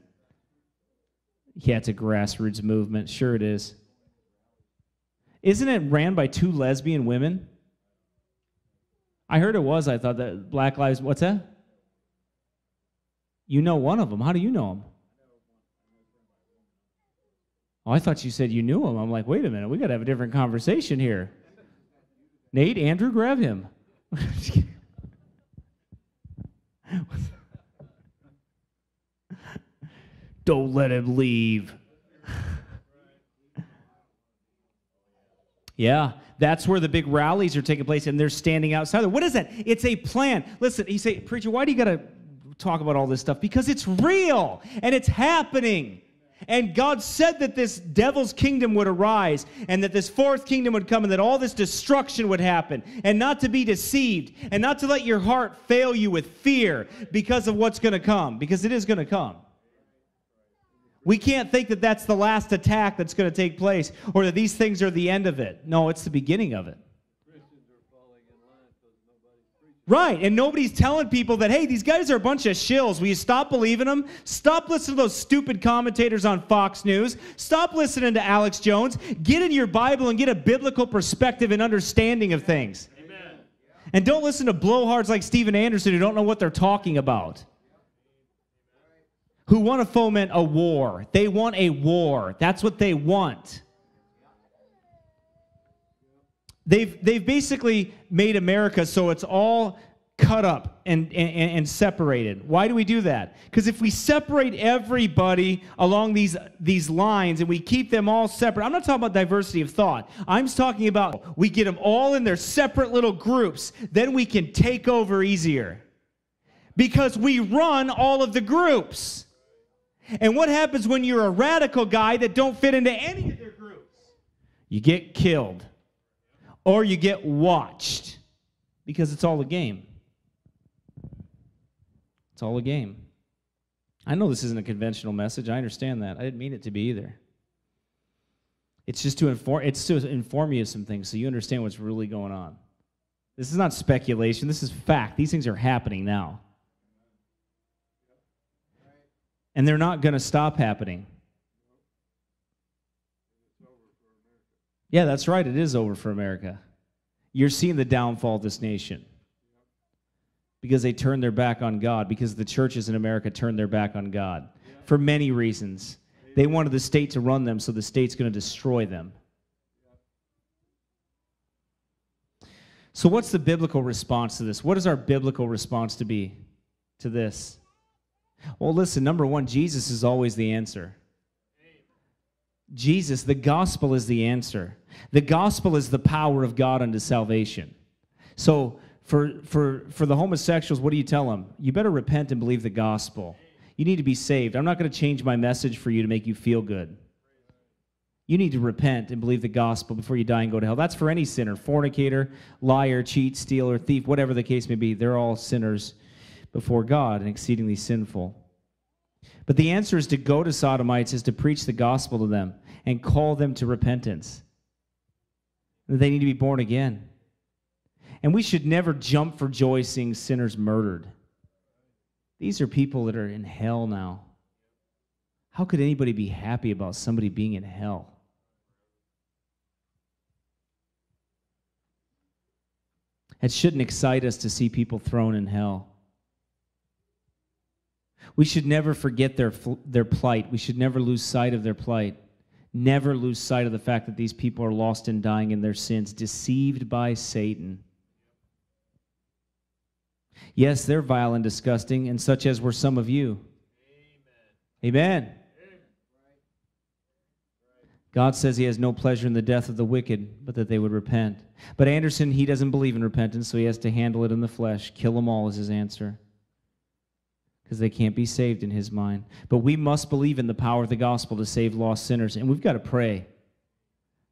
Yeah, it's a grassroots movement. Sure, it is. Isn't it ran by two lesbian women? I heard it was. I thought that Black Lives. What's that? You know one of them. How do you know him? Oh, I thought you said you knew him. I'm like, wait a minute, we got to have a different conversation here. Nate, Andrew, grab him. [laughs] Don't let him leave. [laughs] yeah, that's where the big rallies are taking place, and they're standing outside. What is that? It's a plan. Listen, you say, preacher, why do you got to talk about all this stuff? Because it's real and it's happening. And God said that this devil's kingdom would arise and that this fourth kingdom would come and that all this destruction would happen. And not to be deceived and not to let your heart fail you with fear because of what's going to come, because it is going to come. We can't think that that's the last attack that's going to take place or that these things are the end of it. No, it's the beginning of it. Right, and nobody's telling people that, hey, these guys are a bunch of shills. Will you stop believing them? Stop listening to those stupid commentators on Fox News. Stop listening to Alex Jones. Get in your Bible and get a biblical perspective and understanding of things. Amen. And don't listen to blowhards like Steven Anderson who don't know what they're talking about. Who want to foment a war. They want a war. That's what they want. They've, they've basically made America so it's all cut up and, and, and separated. Why do we do that? Because if we separate everybody along these, these lines and we keep them all separate, I'm not talking about diversity of thought. I'm talking about we get them all in their separate little groups, then we can take over easier. Because we run all of the groups. And what happens when you're a radical guy that don't fit into any of their groups? You get killed or you get watched because it's all a game. It's all a game. I know this isn't a conventional message. I understand that. I didn't mean it to be either. It's just to inform it's to inform you of some things so you understand what's really going on. This is not speculation. This is fact. These things are happening now. And they're not going to stop happening. Yeah, that's right. It is over for America. You're seeing the downfall of this nation because they turned their back on God, because the churches in America turned their back on God for many reasons. They wanted the state to run them, so the state's going to destroy them. So, what's the biblical response to this? What is our biblical response to be to this? Well, listen, number one, Jesus is always the answer. Jesus, the gospel is the answer. The gospel is the power of God unto salvation. So for, for, for the homosexuals, what do you tell them? You better repent and believe the gospel. You need to be saved. I'm not going to change my message for you to make you feel good. You need to repent and believe the gospel before you die and go to hell. That's for any sinner fornicator, liar, cheat, stealer, thief, whatever the case may be. They're all sinners before God and exceedingly sinful. But the answer is to go to Sodomites, is to preach the gospel to them and call them to repentance. They need to be born again. And we should never jump for joy seeing sinners murdered. These are people that are in hell now. How could anybody be happy about somebody being in hell? It shouldn't excite us to see people thrown in hell. We should never forget their, their plight. We should never lose sight of their plight. Never lose sight of the fact that these people are lost and dying in their sins, deceived by Satan. Yes, they're vile and disgusting, and such as were some of you. Amen. Amen. God says he has no pleasure in the death of the wicked, but that they would repent. But Anderson, he doesn't believe in repentance, so he has to handle it in the flesh. Kill them all is his answer because they can't be saved in his mind. But we must believe in the power of the gospel to save lost sinners, and we've got to pray.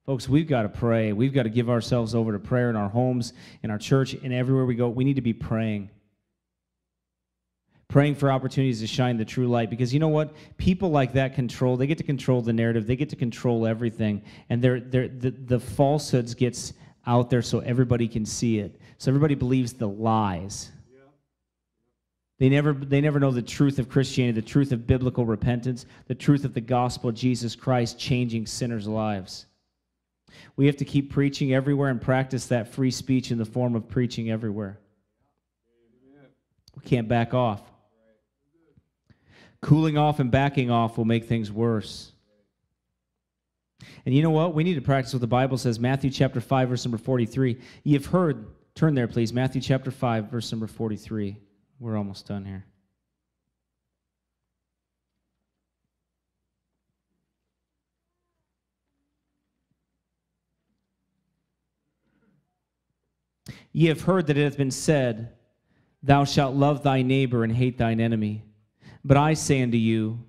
Folks, we've got to pray. We've got to give ourselves over to prayer in our homes, in our church, and everywhere we go. We need to be praying. Praying for opportunities to shine the true light. Because you know what? People like that control, they get to control the narrative, they get to control everything. And they're, they're, the, the falsehoods gets out there so everybody can see it. So everybody believes the lies. They never, they never know the truth of Christianity, the truth of biblical repentance, the truth of the gospel of Jesus Christ changing sinners' lives. We have to keep preaching everywhere and practice that free speech in the form of preaching everywhere. We can't back off. Cooling off and backing off will make things worse. And you know what? We need to practice what the Bible says. Matthew chapter 5, verse number 43. You've heard, turn there, please. Matthew chapter 5, verse number 43. We're almost done here. Ye have heard that it hath been said, Thou shalt love thy neighbor and hate thine enemy. But I say unto you,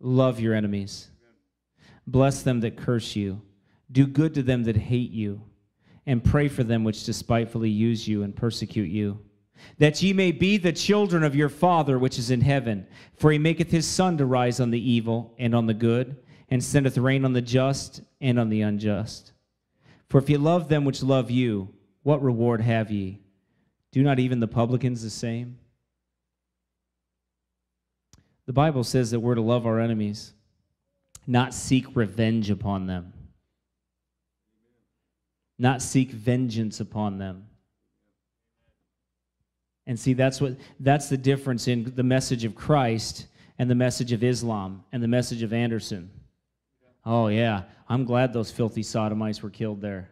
Love your enemies, bless them that curse you, do good to them that hate you, and pray for them which despitefully use you and persecute you that ye may be the children of your Father which is in heaven. For he maketh his sun to rise on the evil and on the good, and sendeth rain on the just and on the unjust. For if ye love them which love you, what reward have ye? Do not even the publicans the same? The Bible says that we're to love our enemies, not seek revenge upon them, not seek vengeance upon them. And see, that's what that's the difference in the message of Christ and the message of Islam and the message of Anderson. Oh yeah, I'm glad those filthy sodomites were killed there.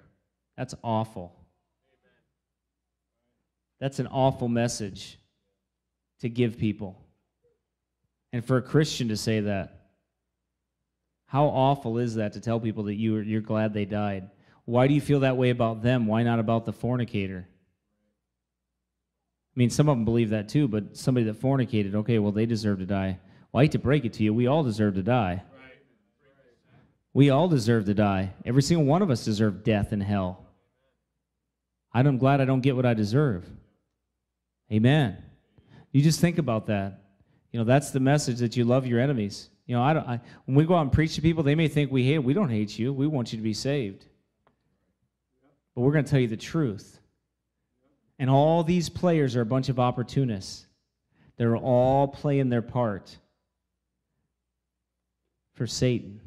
That's awful. That's an awful message to give people. And for a Christian to say that, how awful is that to tell people that you, you're glad they died? Why do you feel that way about them? Why not about the fornicator? I mean, some of them believe that too, but somebody that fornicated, okay, well, they deserve to die. Well, I hate to break it to you, we all deserve to die. We all deserve to die. Every single one of us deserve death and hell. I'm glad I don't get what I deserve. Amen. You just think about that. You know, that's the message that you love your enemies. You know, I don't, I, when we go out and preach to people, they may think we hate. We don't hate you. We want you to be saved. But we're going to tell you the truth. And all these players are a bunch of opportunists. They're all playing their part for Satan.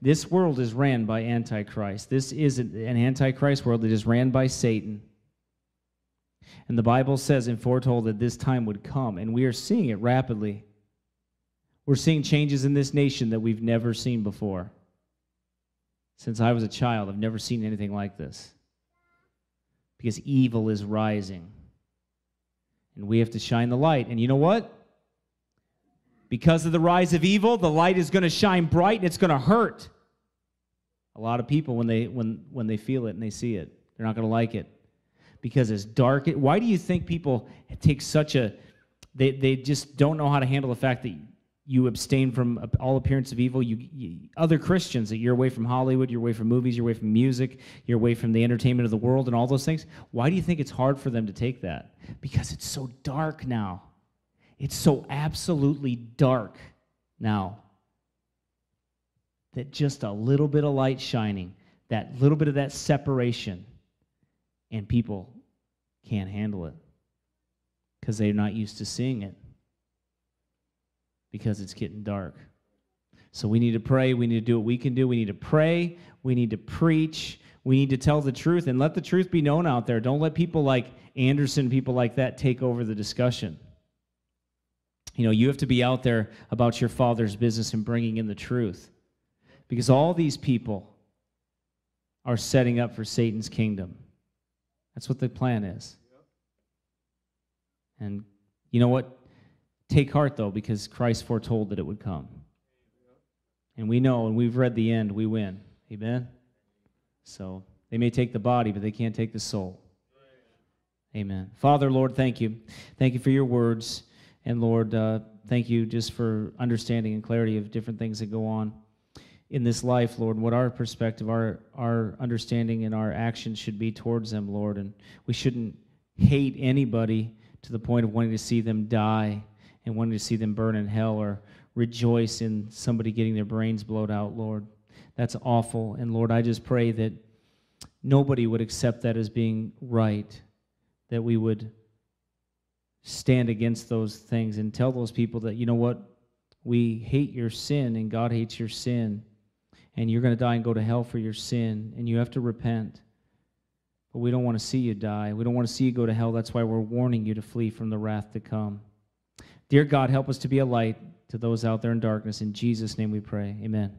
This world is ran by Antichrist. This is an Antichrist world that is ran by Satan. And the Bible says and foretold that this time would come, and we are seeing it rapidly. We're seeing changes in this nation that we've never seen before. Since I was a child, I've never seen anything like this because evil is rising. And we have to shine the light. And you know what? Because of the rise of evil, the light is going to shine bright and it's going to hurt. A lot of people when they when when they feel it and they see it, they're not going to like it. Because it's dark. Why do you think people take such a they they just don't know how to handle the fact that you abstain from all appearance of evil. You, you, other Christians that you're away from Hollywood, you're away from movies, you're away from music, you're away from the entertainment of the world, and all those things. Why do you think it's hard for them to take that? Because it's so dark now. It's so absolutely dark now that just a little bit of light shining, that little bit of that separation, and people can't handle it because they're not used to seeing it because it's getting dark. So we need to pray. We need to do what we can do. We need to pray. We need to preach. We need to tell the truth and let the truth be known out there. Don't let people like Anderson, people like that, take over the discussion. You know, you have to be out there about your father's business and bringing in the truth. Because all these people are setting up for Satan's kingdom. That's what the plan is. And you know what? Take heart, though, because Christ foretold that it would come. And we know, and we've read the end, we win. Amen? So they may take the body, but they can't take the soul. Amen. Father, Lord, thank you. Thank you for your words. And Lord, uh, thank you just for understanding and clarity of different things that go on in this life, Lord, what our perspective, our, our understanding, and our actions should be towards them, Lord. And we shouldn't hate anybody to the point of wanting to see them die and wanting to see them burn in hell or rejoice in somebody getting their brains blown out, Lord. That's awful. And Lord, I just pray that nobody would accept that as being right, that we would stand against those things and tell those people that, you know what, we hate your sin and God hates your sin, and you're going to die and go to hell for your sin, and you have to repent. But we don't want to see you die. We don't want to see you go to hell. That's why we're warning you to flee from the wrath to come. Dear God, help us to be a light to those out there in darkness. In Jesus' name we pray. Amen.